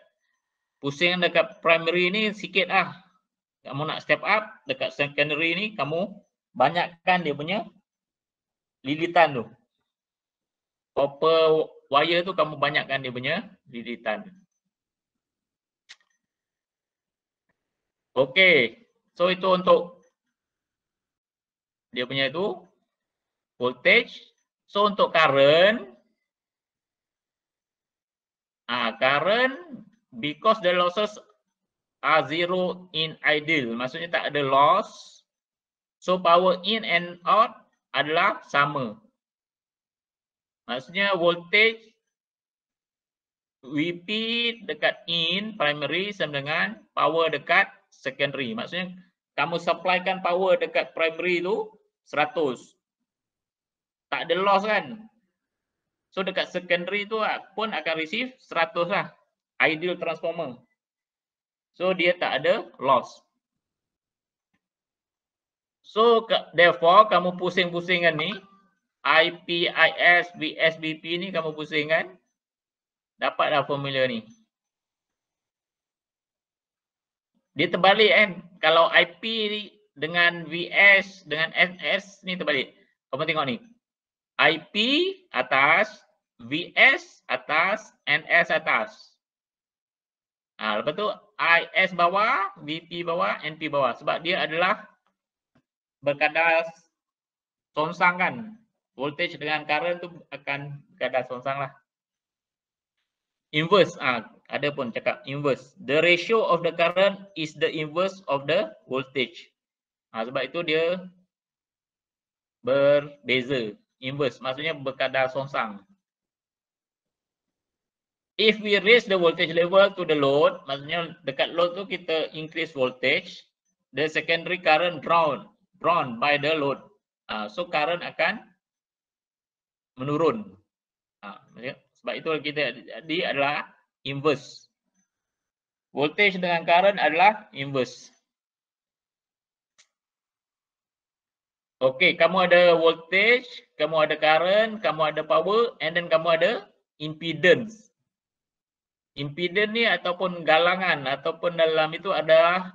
pusing dekat primary ni sikit lah kamu nak step up dekat secondary ni kamu banyakkan dia punya lilitan tu. Copper wire tu kamu banyakkan dia punya lilitan. Okey. So itu untuk dia punya itu voltage. So untuk current Ah, current because the losses are zero in ideal. Maksudnya tak ada loss. So power in and out adalah sama. Maksudnya voltage VP dekat in primary sama dengan power dekat secondary. Maksudnya kamu supplykan power dekat primary tu 100. Tak ada loss kan? So dekat secondary tu pun akan receive 100 lah. Ideal transformer. So dia tak ada loss. So therefore kamu pusing-pusingkan ni IP, IS, VS, ni kamu pusingkan dapatlah formula ni. Dia terbalik kan. Kalau IP dengan VS dengan SS ni terbalik. Kamu tengok ni. IP atas, VS atas, NS atas. Ha, lepas tu IS bawah, VP bawah, NP bawah. Sebab dia adalah berkadar songsang kan. Voltage dengan current tu akan berkadar songsang lah. Inverse, ah ada pun cakap inverse. The ratio of the current is the inverse of the voltage. Ah sebab itu dia berbeza. Inverse maksudnya berkadar songsang. If we raise the voltage level to the load, maksudnya dekat load tu kita increase voltage, the secondary current drawn drawn by the load. Uh, so current akan menurun. Uh, sebab itu kita jadi adalah inverse. Voltage dengan current adalah inverse. Okey, kamu ada voltage, kamu ada current, kamu ada power and then kamu ada impedance. Impedance ni ataupun galangan ataupun dalam itu ada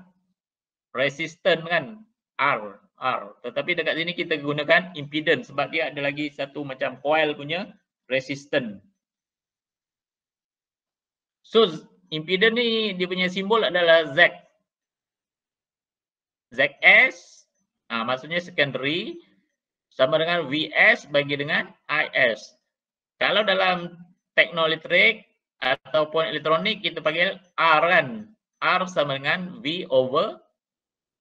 resistance kan R. R. Tetapi dekat sini kita gunakan impedance sebab dia ada lagi satu macam coil punya resistance. So impedance ni dia punya simbol adalah Z. ZS ha, maksudnya secondary sama dengan VS bagi dengan IS. Kalau dalam teknolotrik ataupun elektronik kita panggil R kan. R sama dengan V over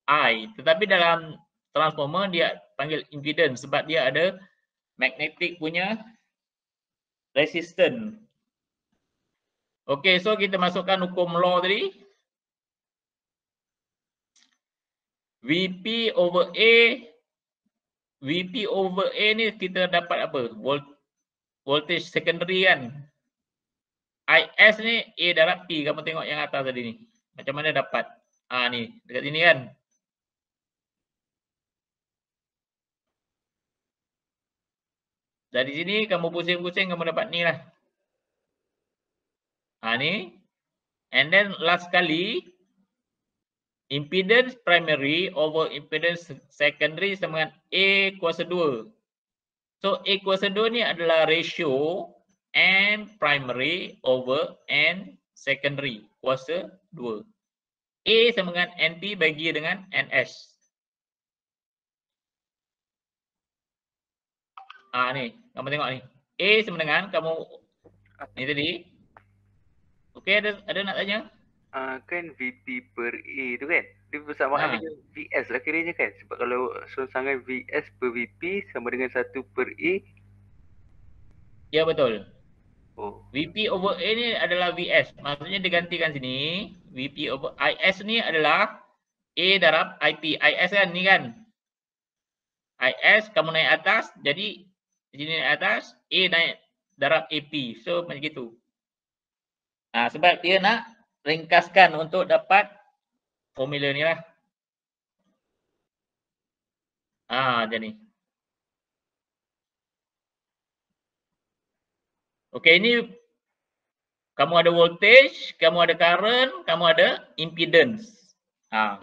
I. Tetapi dalam transformer dia panggil impedance sebab dia ada magnetic punya resistance. Okey, so kita masukkan hukum law tadi. VP over A VP over A ni kita dapat apa? Volt, voltage secondary kan. IS ni A darab P. Kamu tengok yang atas tadi ni. Macam mana dapat? Ah ni, dekat sini kan. Dari sini kamu pusing-pusing kamu dapat ni lah. Ha ni. And then last kali impedance primary over impedance secondary sama dengan A kuasa 2. So A kuasa 2 ni adalah ratio N primary over N secondary kuasa 2. A sama dengan NP bagi dengan NS. Ah ni, kamu tengok ni. A sama dengan kamu ni tadi. Okey, ada ada nak tanya? Uh, kan VP per A tu kan? Dia bersama ha. dengan VS lah kiranya kan? Sebab kalau songsangan VS per VP sama dengan 1 per A. Ya betul. Oh. VP over A ni adalah VS. Maksudnya digantikan sini. VP over IS ni adalah A darab IP. IS kan ni kan? IS kamu naik atas jadi di sini atas A naik darab AP. So macam gitu. Ha, sebab dia nak ringkaskan untuk dapat formula ni lah. Ha, macam ni. Okey, ini kamu ada voltage, kamu ada current, kamu ada impedance. Ha.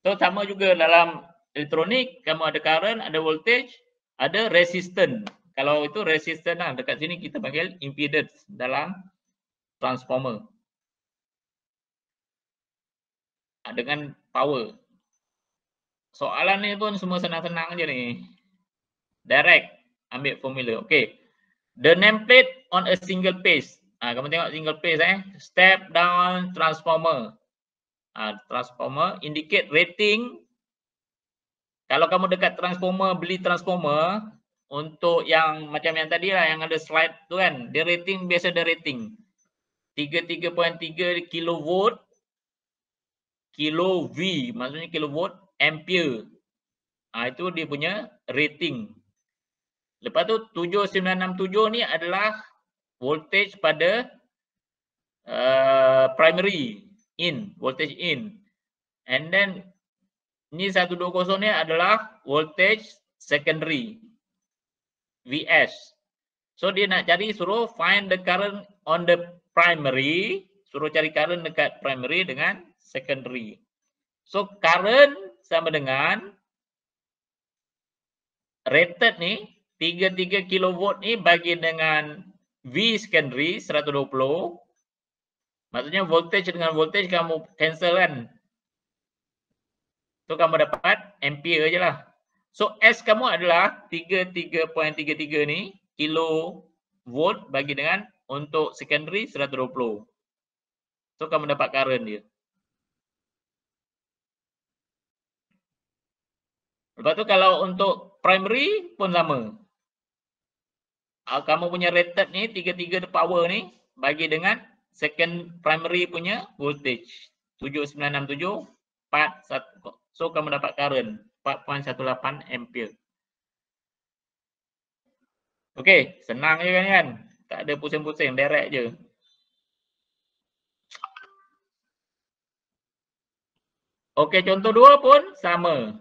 So sama juga dalam elektronik, kamu ada current, ada voltage, ada resistant. Kalau itu resistant lah, dekat sini kita panggil impedance dalam transformer. Ah, dengan power. Soalan ni pun semua senang-senang je ni. Direct ambil formula. Okay. The nameplate on a single phase. Ah, kamu tengok single phase eh. Step down transformer. Ah, transformer indicate rating. Kalau kamu dekat transformer, beli transformer untuk yang macam yang tadi lah yang ada slide tu kan. Dia rating biasa ada rating. 33.3 kilovolt kilo V maksudnya kilovolt ampere. Ah itu dia punya rating. Lepas tu 7967 ni adalah voltage pada uh, primary in, voltage in. And then ni 120 ni adalah voltage secondary VS. So dia nak cari suruh find the current on the primary, suruh cari current dekat primary dengan secondary. So current sama dengan rated ni 33 kilovolt ni bagi dengan V secondary 120 maksudnya voltage dengan voltage kamu cancel kan so kamu dapat ampere je lah. So S kamu adalah 33.33 ni kilo volt bagi dengan untuk secondary 120 so kamu dapat current dia. Lepas tu kalau untuk primary pun sama. Uh, kamu punya rated ni tiga-tiga the power ni bagi dengan second primary punya voltage. 7967 41 so kamu dapat current 4.18 ampere Okey, senang je kan kan? Tak ada pusing-pusing, direct je. Okey, contoh dua pun sama.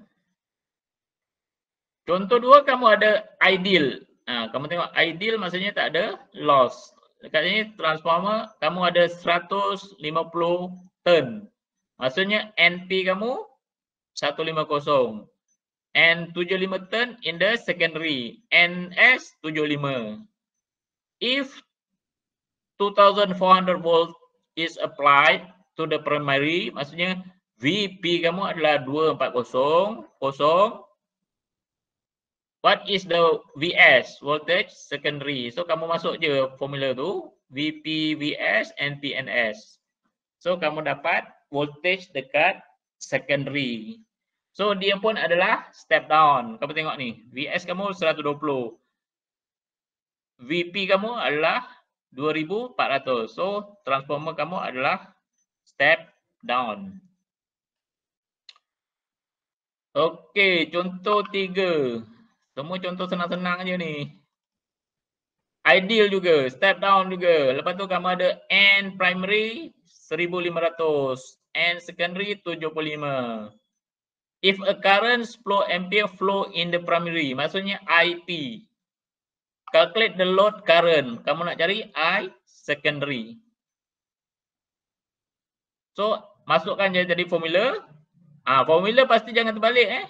Contoh dua kamu ada ideal. Ha, kamu tengok ideal maksudnya tak ada loss. Dekat sini transformer kamu ada 150 turn. Maksudnya NP kamu 150. N75 turn in the secondary. NS 75. If 2400 volt is applied to the primary, maksudnya VP kamu adalah 240, kosong, What is the VS, voltage secondary? So kamu masuk je formula tu, VP, VS, NPNS. So kamu dapat voltage dekat secondary. So dia pun adalah step down. Kamu tengok ni, VS kamu 120. VP kamu adalah 2400. So transformer kamu adalah step down. Okey, contoh tiga. Semua contoh senang-senang je ni. Ideal juga, step down juga. Lepas tu kamu ada N primary 1500, N secondary 75. If a current flow ampere flow in the primary, maksudnya IP. Calculate the load current. Kamu nak cari I secondary. So, masukkan je jadi formula. Ah, formula pasti jangan terbalik eh.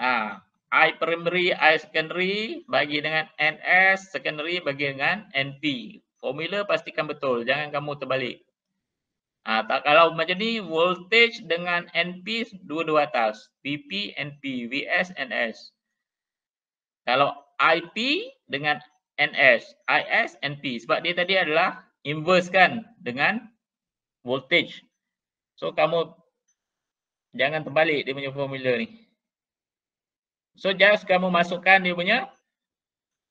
Ah, I primary, I secondary bagi dengan NS, secondary bagi dengan NP. Formula pastikan betul, jangan kamu terbalik. Ha, kalau macam ni voltage dengan NP dua-dua atas. VP, NP, VS, NS. Kalau IP dengan NS, IS, NP. Sebab dia tadi adalah inverse kan dengan voltage. So kamu jangan terbalik dia punya formula ni. So just kamu masukkan dia punya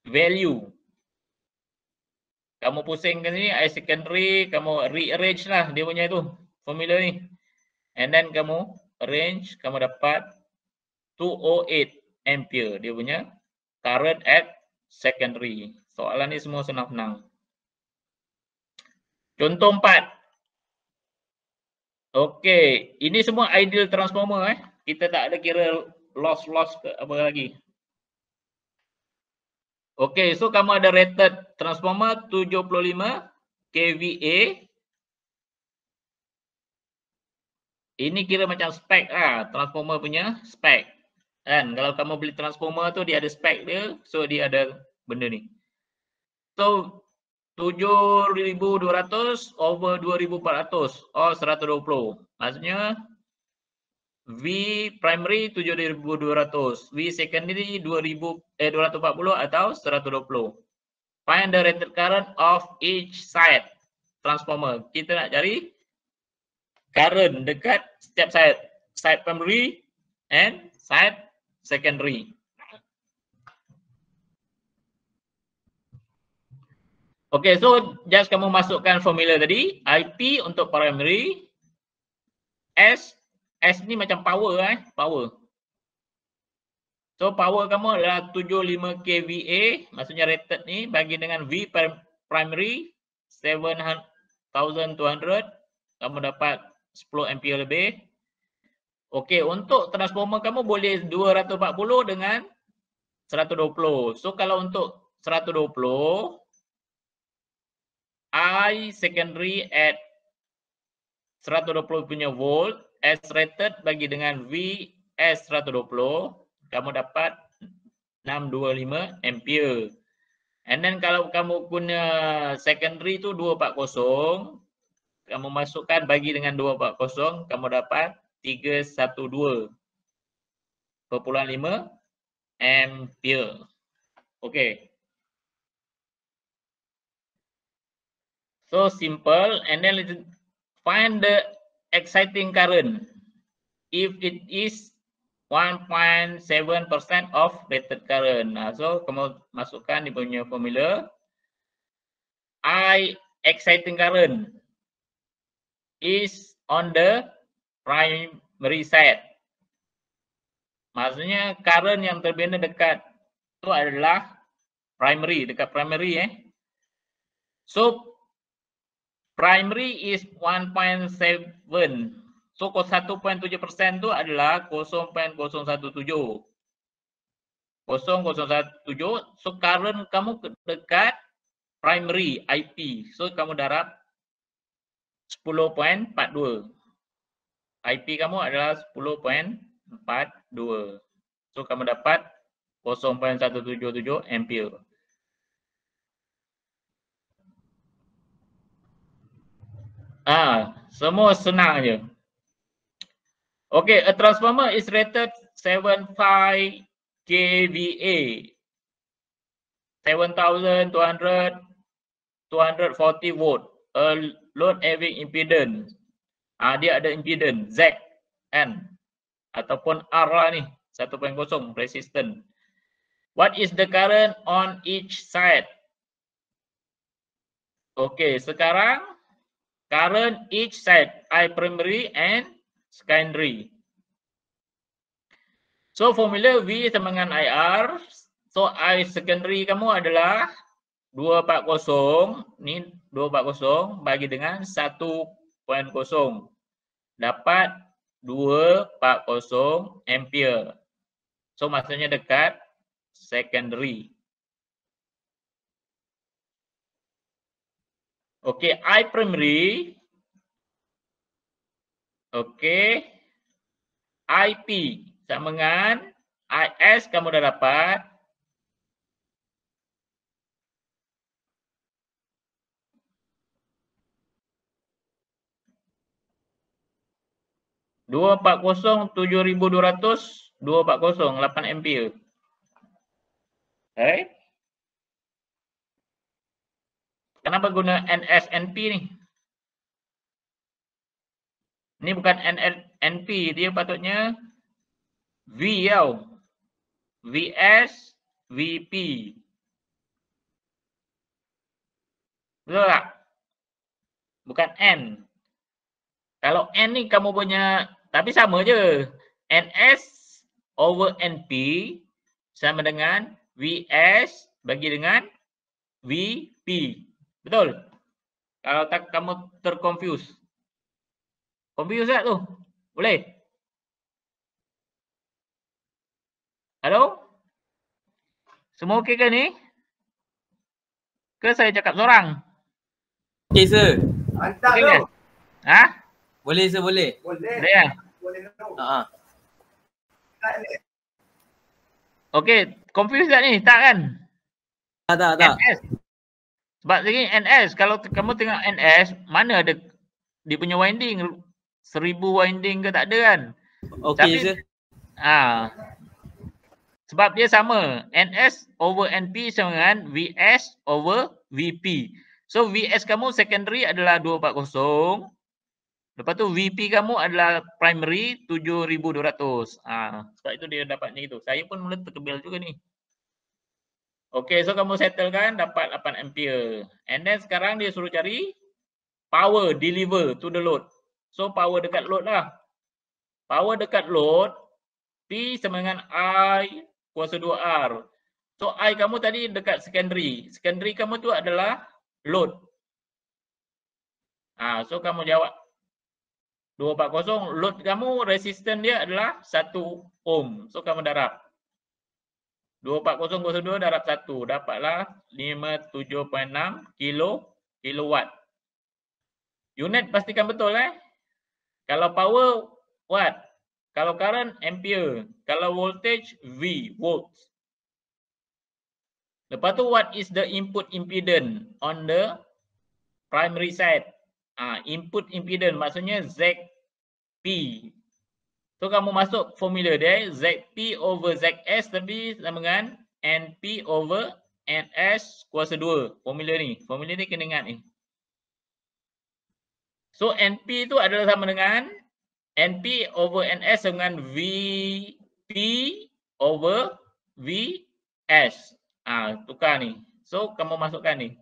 value. Kamu pusing ke sini, I secondary, kamu rearrange lah dia punya tu formula ni. And then kamu arrange, kamu dapat 208 ampere dia punya current at secondary. Soalan ni semua senang-senang. Contoh empat. Okey, ini semua ideal transformer eh. Kita tak ada kira loss-loss ke apa lagi. Okay, so kamu ada rated transformer 75 kVA. Ini kira macam spek lah, transformer punya spek. Kan, kalau kamu beli transformer tu dia ada spek dia, so dia ada benda ni. So, 7200 over 2400, oh 120. Maksudnya V primary 7200, V secondary 2000 eh 240 atau 120. find the rated current of each side transformer. Kita nak cari current dekat setiap side, side primary and side secondary. Okay, so just kamu masukkan formula tadi, IP untuk primary, S, S ni macam power eh, power. So power kamu adalah 75 kVA, maksudnya rated ni bagi dengan V primary 7200, kamu dapat 10 ampere lebih. Okey, untuk transformer kamu boleh 240 dengan 120. So kalau untuk 120 I secondary at 120 punya volt S rated bagi dengan V S 120 kamu dapat 625 ampere. And then kalau kamu guna secondary tu 240 kamu masukkan bagi dengan 240 kamu dapat 312 5 ampere. Okay. So simple and then find the exciting current. If it is 1.7% of rated current. Nah, so kamu masukkan di punya formula. I exciting current is on the primary side. Maksudnya current yang terbina dekat itu adalah primary, dekat primary eh. So primary is 1.7 so 1.7% tu adalah 0.017 0.017 so current kamu dekat primary IP so kamu darab 10.42 IP kamu adalah 10.42 so kamu dapat 0.177 ampere Ah, semua senang je. Okay, a transformer is rated 75 kVA. 7200 240 volt. A load having impedance. Ah, dia ada impedance Z N ataupun R lah ni 1.0 resistant. What is the current on each side? Okay, sekarang current each side I primary and secondary. So formula V sama dengan IR. So I secondary kamu adalah 240 ni 240 bagi dengan 1.0 dapat 240 ampere. So maksudnya dekat secondary. Okey, I primary. Okey. IP sama dengan IS kamu dah dapat. Dua empat kosong tujuh ribu dua ratus dua empat kosong lapan ampere. Alright. Kenapa guna NSNP ni? Ni bukan NNP, dia patutnya V tau. VS, VP. Betul tak? Bukan N. Kalau N ni kamu punya, tapi sama je. NS over NP sama dengan VS bagi dengan VP. Betul? Kalau tak kamu terconfuse. Confuse tak tu? Boleh? Halo? Semua okey ke ni? Ke saya cakap seorang? Okey sir. Mantap Okey tu. ke? Ha? Boleh sir boleh. Boleh. Boleh ya? Boleh tu. Ha. Okey, confuse tak ni? Tak kan? Tak tak tak. Sebab lagi NS, kalau kamu tengok NS, mana ada dia punya winding? Seribu winding ke tak ada kan? Okey Tapi- sir. Ah. Sebab dia sama. NS over NP sama dengan VS over VP. So VS kamu secondary adalah 240. Lepas tu VP kamu adalah primary 7200. Ah, sebab itu dia dapat ni tu. Saya pun mula terkebel juga ni. Okay, so kamu settlekan dapat 8 ampere. And then sekarang dia suruh cari power deliver to the load. So power dekat load lah. Power dekat load P sama dengan I kuasa 2R. So I kamu tadi dekat secondary. Secondary kamu tu adalah load. Ah, so kamu jawab 240 load kamu resisten dia adalah 1 ohm. So kamu darab. 240 kuasa 2 darab 1 dapatlah 57.6 kilo kilowatt. Unit pastikan betul eh. Kalau power watt, kalau current ampere, kalau voltage V volts. Lepas tu what is the input impedance on the primary side? Ah, input impedance maksudnya ZP. So kamu masuk formula dia ZP over ZS tapi sama dengan NP over NS kuasa 2. Formula ni. Formula ni kena ingat ni. So NP tu adalah sama dengan NP over NS sama dengan VP over VS. Ah, tukar ni. So kamu masukkan ni.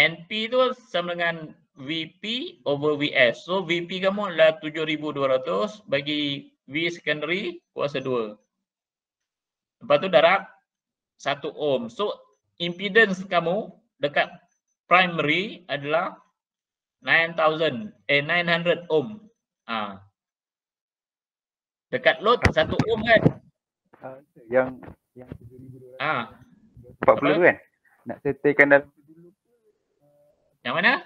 NP tu sama dengan VP over VS. So VP kamu adalah 7200 bagi V secondary kuasa 2. Lepas tu darab 1 ohm. So impedance kamu dekat primary adalah 9000 eh 900 ohm. Ah. Dekat load 1 ohm kan? Yang yang Ah, 40 tu kan? Nak settlekan dalam yang mana?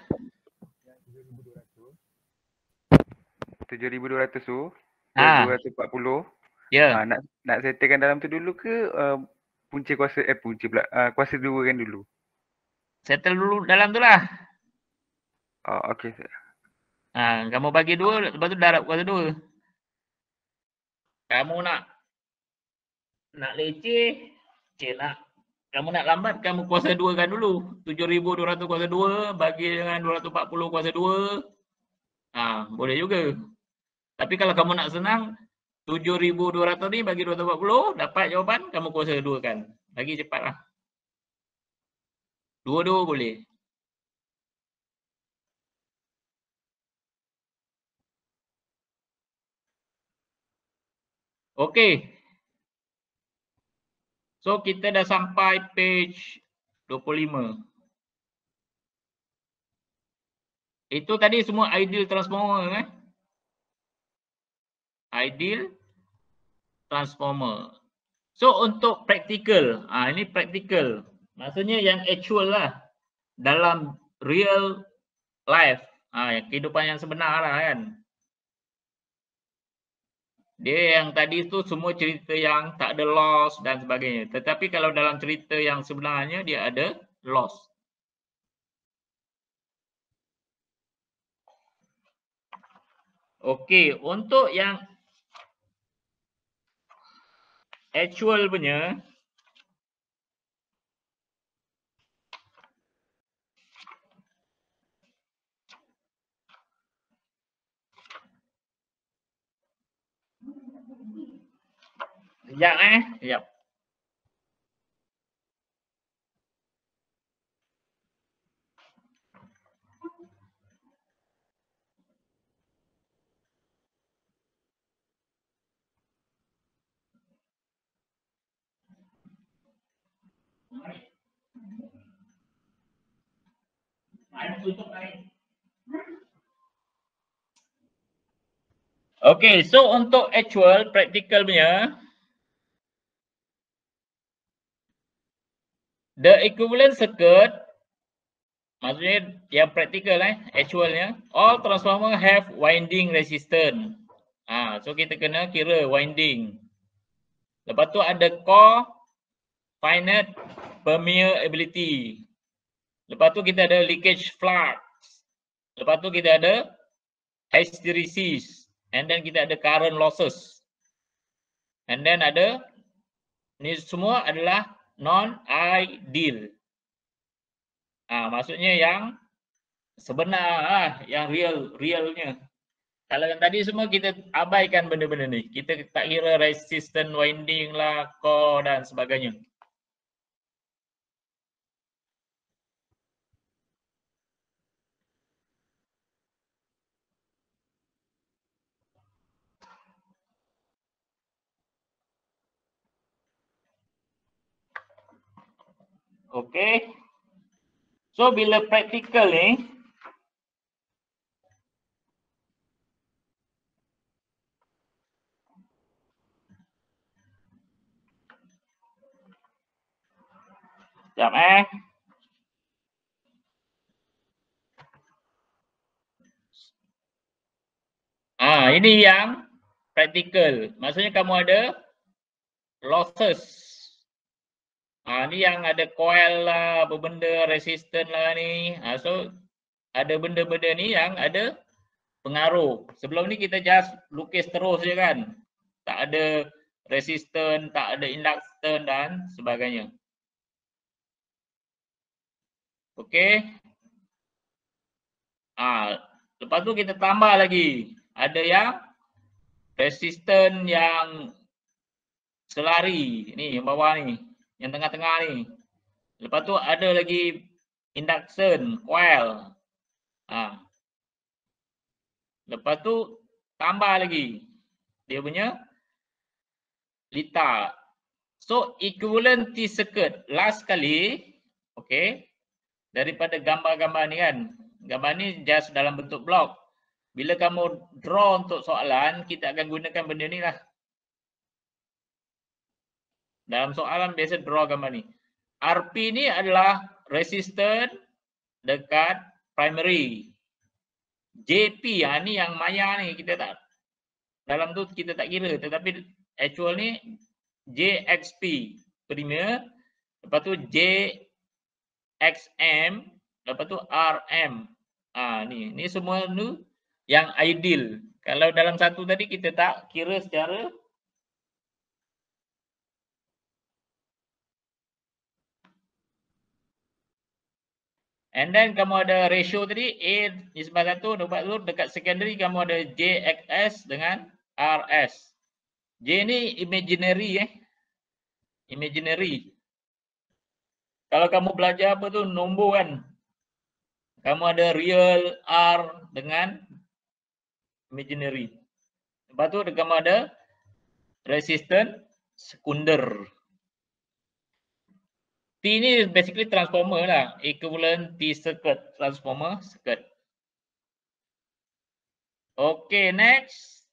7200 tu. Ah. 240. Ya. Ah, nak nak settlekan dalam tu dulu ke uh, punca kuasa eh punca pula uh, kuasa dua kan dulu. Settle dulu dalam tu lah. Oh okey. Ha, kamu bagi dua, lepas tu darab kuasa dua. Kamu nak nak leceh, cik nak kamu nak lambat, kamu kuasa dua kan dulu. 7,200 kuasa dua, bagi dengan 240 kuasa dua. Ha, boleh juga. Tapi kalau kamu nak senang, 7,200 ni bagi 240, dapat jawapan, kamu kuasa dua kan. Lagi cepatlah. Dua-dua boleh. Okey. So kita dah sampai page 25. Itu tadi semua ideal transformer eh. Ideal transformer. So untuk practical, ah ini practical. Maksudnya yang actual lah dalam real life. Ah kehidupan yang sebenar lah kan. Dia yang tadi tu semua cerita yang tak ada loss dan sebagainya. Tetapi kalau dalam cerita yang sebenarnya dia ada loss. Okey, untuk yang actual punya Sekejap eh. Sekejap. Okay, so untuk actual practical punya the equivalent circuit maksudnya yang practical eh actualnya all transformer have winding resistance. Ah, so kita kena kira winding. Lepas tu ada core finite permeability. Lepas tu kita ada leakage flux. Lepas tu kita ada hysteresis and then kita ada current losses. And then ada Ni semua adalah non-ideal. Ah, maksudnya yang sebenar ah, yang real realnya. Kalau yang tadi semua kita abaikan benda-benda ni. Kita tak kira resistant winding lah, core dan sebagainya. Okay. So bila praktikal ni Sekejap eh. Ah, ini yang praktikal. Maksudnya kamu ada losses. Ah, ni yang ada coil lah, apa benda resistant lah ni. Ah, so ada benda-benda ni yang ada pengaruh. Sebelum ni kita just lukis terus je kan. Tak ada resistant, tak ada inductance dan sebagainya. Okey. Ah, lepas tu kita tambah lagi. Ada yang resistant yang selari ni yang bawah ni, yang tengah-tengah ni. Lepas tu ada lagi induction coil. Ah. Lepas tu tambah lagi dia punya litar. So equivalent circuit last kali okey daripada gambar-gambar ni kan. Gambar ni just dalam bentuk blok. Bila kamu draw untuk soalan, kita akan gunakan benda ni lah. Dalam soalan biasa draw gambar ni. RP ni adalah resistor dekat primary. JP ha, ni yang maya ni kita tak dalam tu kita tak kira tetapi actual ni JXP premier lepas tu J XM, lepas tu RM. Ah ni, ni semua ni yang ideal. Kalau dalam satu tadi kita tak kira secara And then kamu ada ratio tadi A nisbah satu dapat tu dekat secondary kamu ada JXS dengan RS. J ni imaginary eh. Imaginary. Kalau kamu belajar apa tu nombor kan. Kamu ada real R dengan imaginary. Lepas tu kamu ada resistant sekunder. Ni basically transformer lah. Equivalent T circuit. Transformer circuit. Okay, next.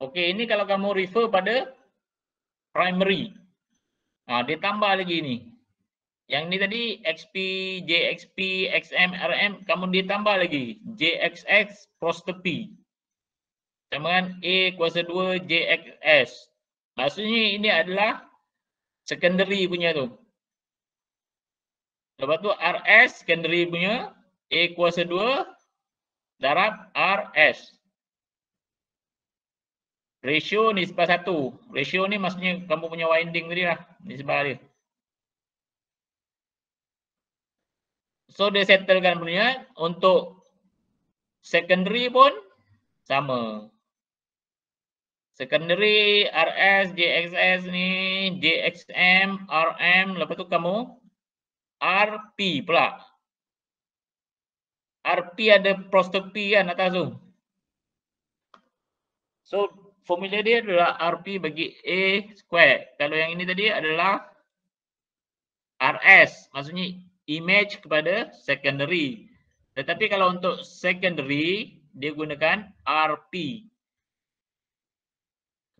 Okay, ini kalau kamu refer pada primary. Ha, dia tambah lagi ni. Yang ni tadi XP, JXP, XM, RM, kamu dia tambah lagi. JXX, prosthepi. Sama dengan A kuasa 2, JXS. Maksudnya ini adalah secondary punya tu. Lepas tu RS, secondary punya. A kuasa 2, darab RS. Ratio ni sebab satu. Ratio ni maksudnya kamu punya winding tadi lah. Ni sebab dia. So dia settlekan punya untuk secondary pun sama. Secondary RS, JXS ni, JXM, RM. Lepas tu kamu RP pula. RP ada prosthepi kan atas tu. So formula dia adalah RP bagi A square. Kalau yang ini tadi adalah RS. Maksudnya image kepada secondary. Tetapi kalau untuk secondary, dia gunakan RP.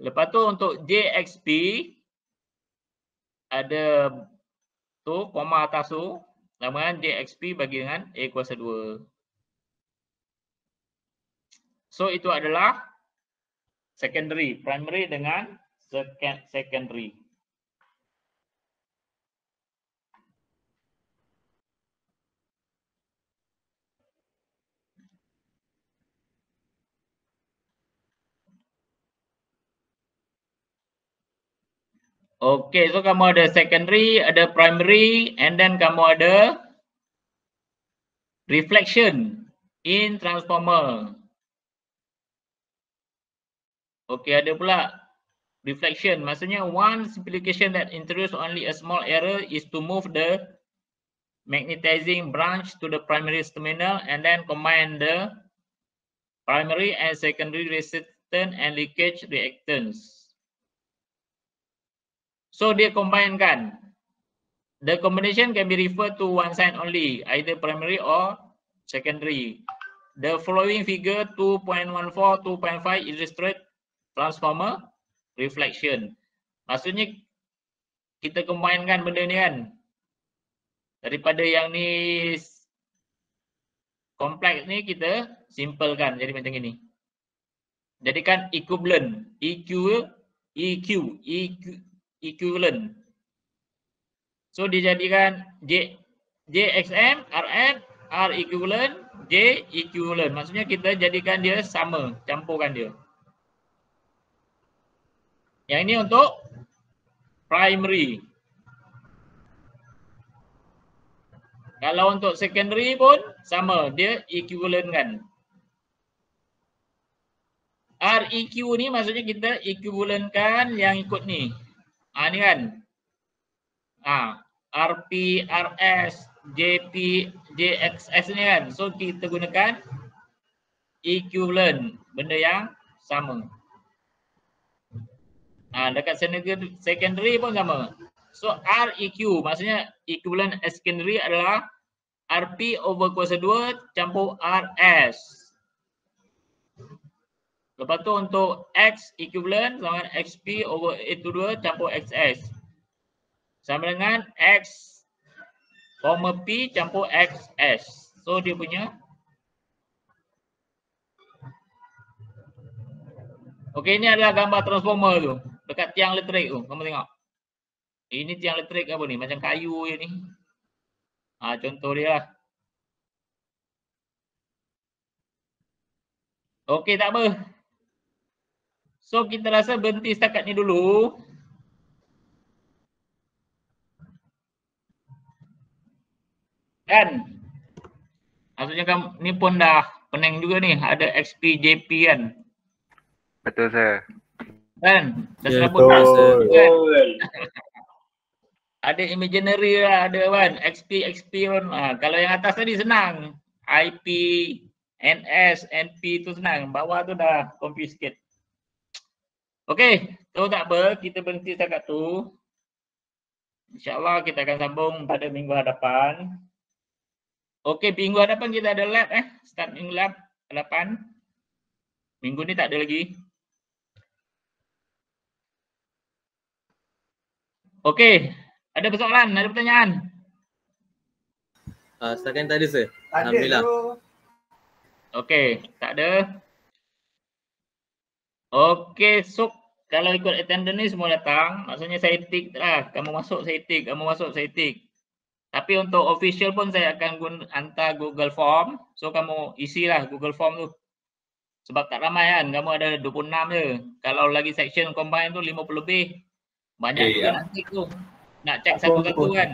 Lepas tu untuk JXP, ada tu koma atas tu. Namakan JXP bagi dengan A kuasa 2. So itu adalah secondary, primary dengan secondary. Okay, so kamu ada secondary, ada primary, and then kamu ada reflection in transformer. Okay, ada pula reflection. Maksudnya one simplification that introduce only a small error is to move the magnetizing branch to the primary terminal and then combine the primary and secondary resistance and leakage reactance. So dia combine kan. The combination can be referred to one side only, either primary or secondary. The following figure 2.14, 2.5 illustrate transformer reflection. Maksudnya kita combine kan benda ni kan. Daripada yang ni kompleks ni kita simplekan jadi macam ini. Jadikan equivalent EQ EQ EQ equivalent. So dijadikan J JXM, RN, R equivalent, J equivalent. Maksudnya kita jadikan dia sama, campurkan dia. Yang ini untuk primary. Kalau untuk secondary pun sama, dia equivalent kan. REQ ni maksudnya kita equivalentkan yang ikut ni. Ah ni kan. Ah RP, RS, JP, JXS ni kan. So kita gunakan equivalent benda yang sama. Ah dekat secondary pun sama. So REQ maksudnya equivalent secondary adalah RP over kuasa 2 campur RS. Lepas tu untuk X equivalent sama dengan XP over A to 2 campur XS. Sama dengan X comma P campur XS. So dia punya Okey ini adalah gambar transformer tu. Dekat tiang elektrik tu. Kamu tengok. Ini tiang elektrik apa ni? Macam kayu je ni. Ha, contoh dia lah. Okey tak apa. So kita rasa berhenti setakat ni dulu. Kan? Maksudnya kan ni pun dah pening juga ni. Ada XPJP kan? Betul sir. Kan? Dah Ya, serabut dah. betul. Kan? ada imaginary lah, ada kan? XP, XP pun. Ha, kalau yang atas tadi senang. IP, NS, NP tu senang. Bawah tu dah confuse sikit. Okey, tahu tak apa, kita berhenti setakat tu. InsyaAllah kita akan sambung pada minggu hadapan. Okey, minggu hadapan kita ada lab eh. Start minggu lab hadapan. Minggu ni tak ada lagi. Okey, ada persoalan, ada pertanyaan? Ah, setakat ni tak ada sir. Tak Alhamdulillah. Okey, tak ada. Okey, so kalau ikut attendance ni semua datang, maksudnya saya tick lah. Kamu masuk saya tick, kamu masuk saya tick. Tapi untuk official pun saya akan guna, hantar Google Form. So kamu isilah Google Form tu. Sebab tak ramai kan, kamu ada 26 je. Kalau lagi section combine tu 50 lebih. Banyak Eh, juga nak tick tu. Nak check satu-satu kan.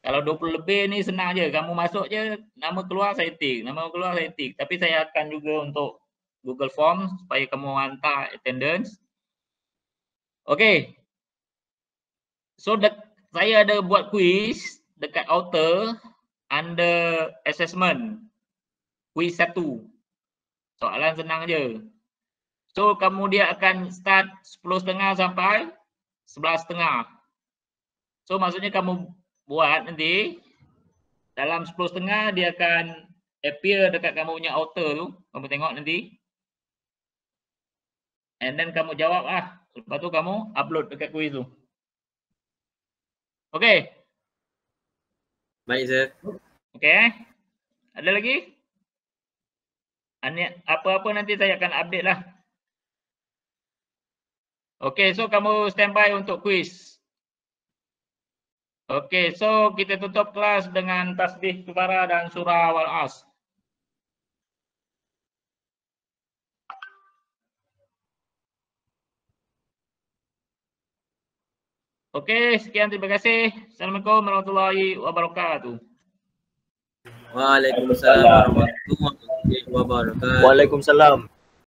Kalau 20 lebih ni senang je. Kamu masuk je, nama keluar saya tick. Nama keluar saya tick. Tapi saya akan juga untuk Google Form supaya kamu hantar attendance. Okay. So dek, saya ada buat quiz dekat outer under assessment. Quiz satu. Soalan senang je. So kamu dia akan start 10.30 sampai 11.30. So maksudnya kamu buat nanti dalam 10.30 dia akan appear dekat kamu punya outer tu. Kamu tengok nanti. And then kamu jawab lah. Lepas tu kamu upload dekat quiz tu. Okay. Baik sir. Okay. Ada lagi? Ani- Apa-apa nanti saya akan update lah. Okay, so kamu standby untuk quiz. Okay, so kita tutup kelas dengan tasbih kebara dan surah wal-as. Okey, sekian terima kasih. Assalamualaikum warahmatullahi wabarakatuh. Waalaikumsalam warahmatullahi wabarakatuh. Waalaikumsalam.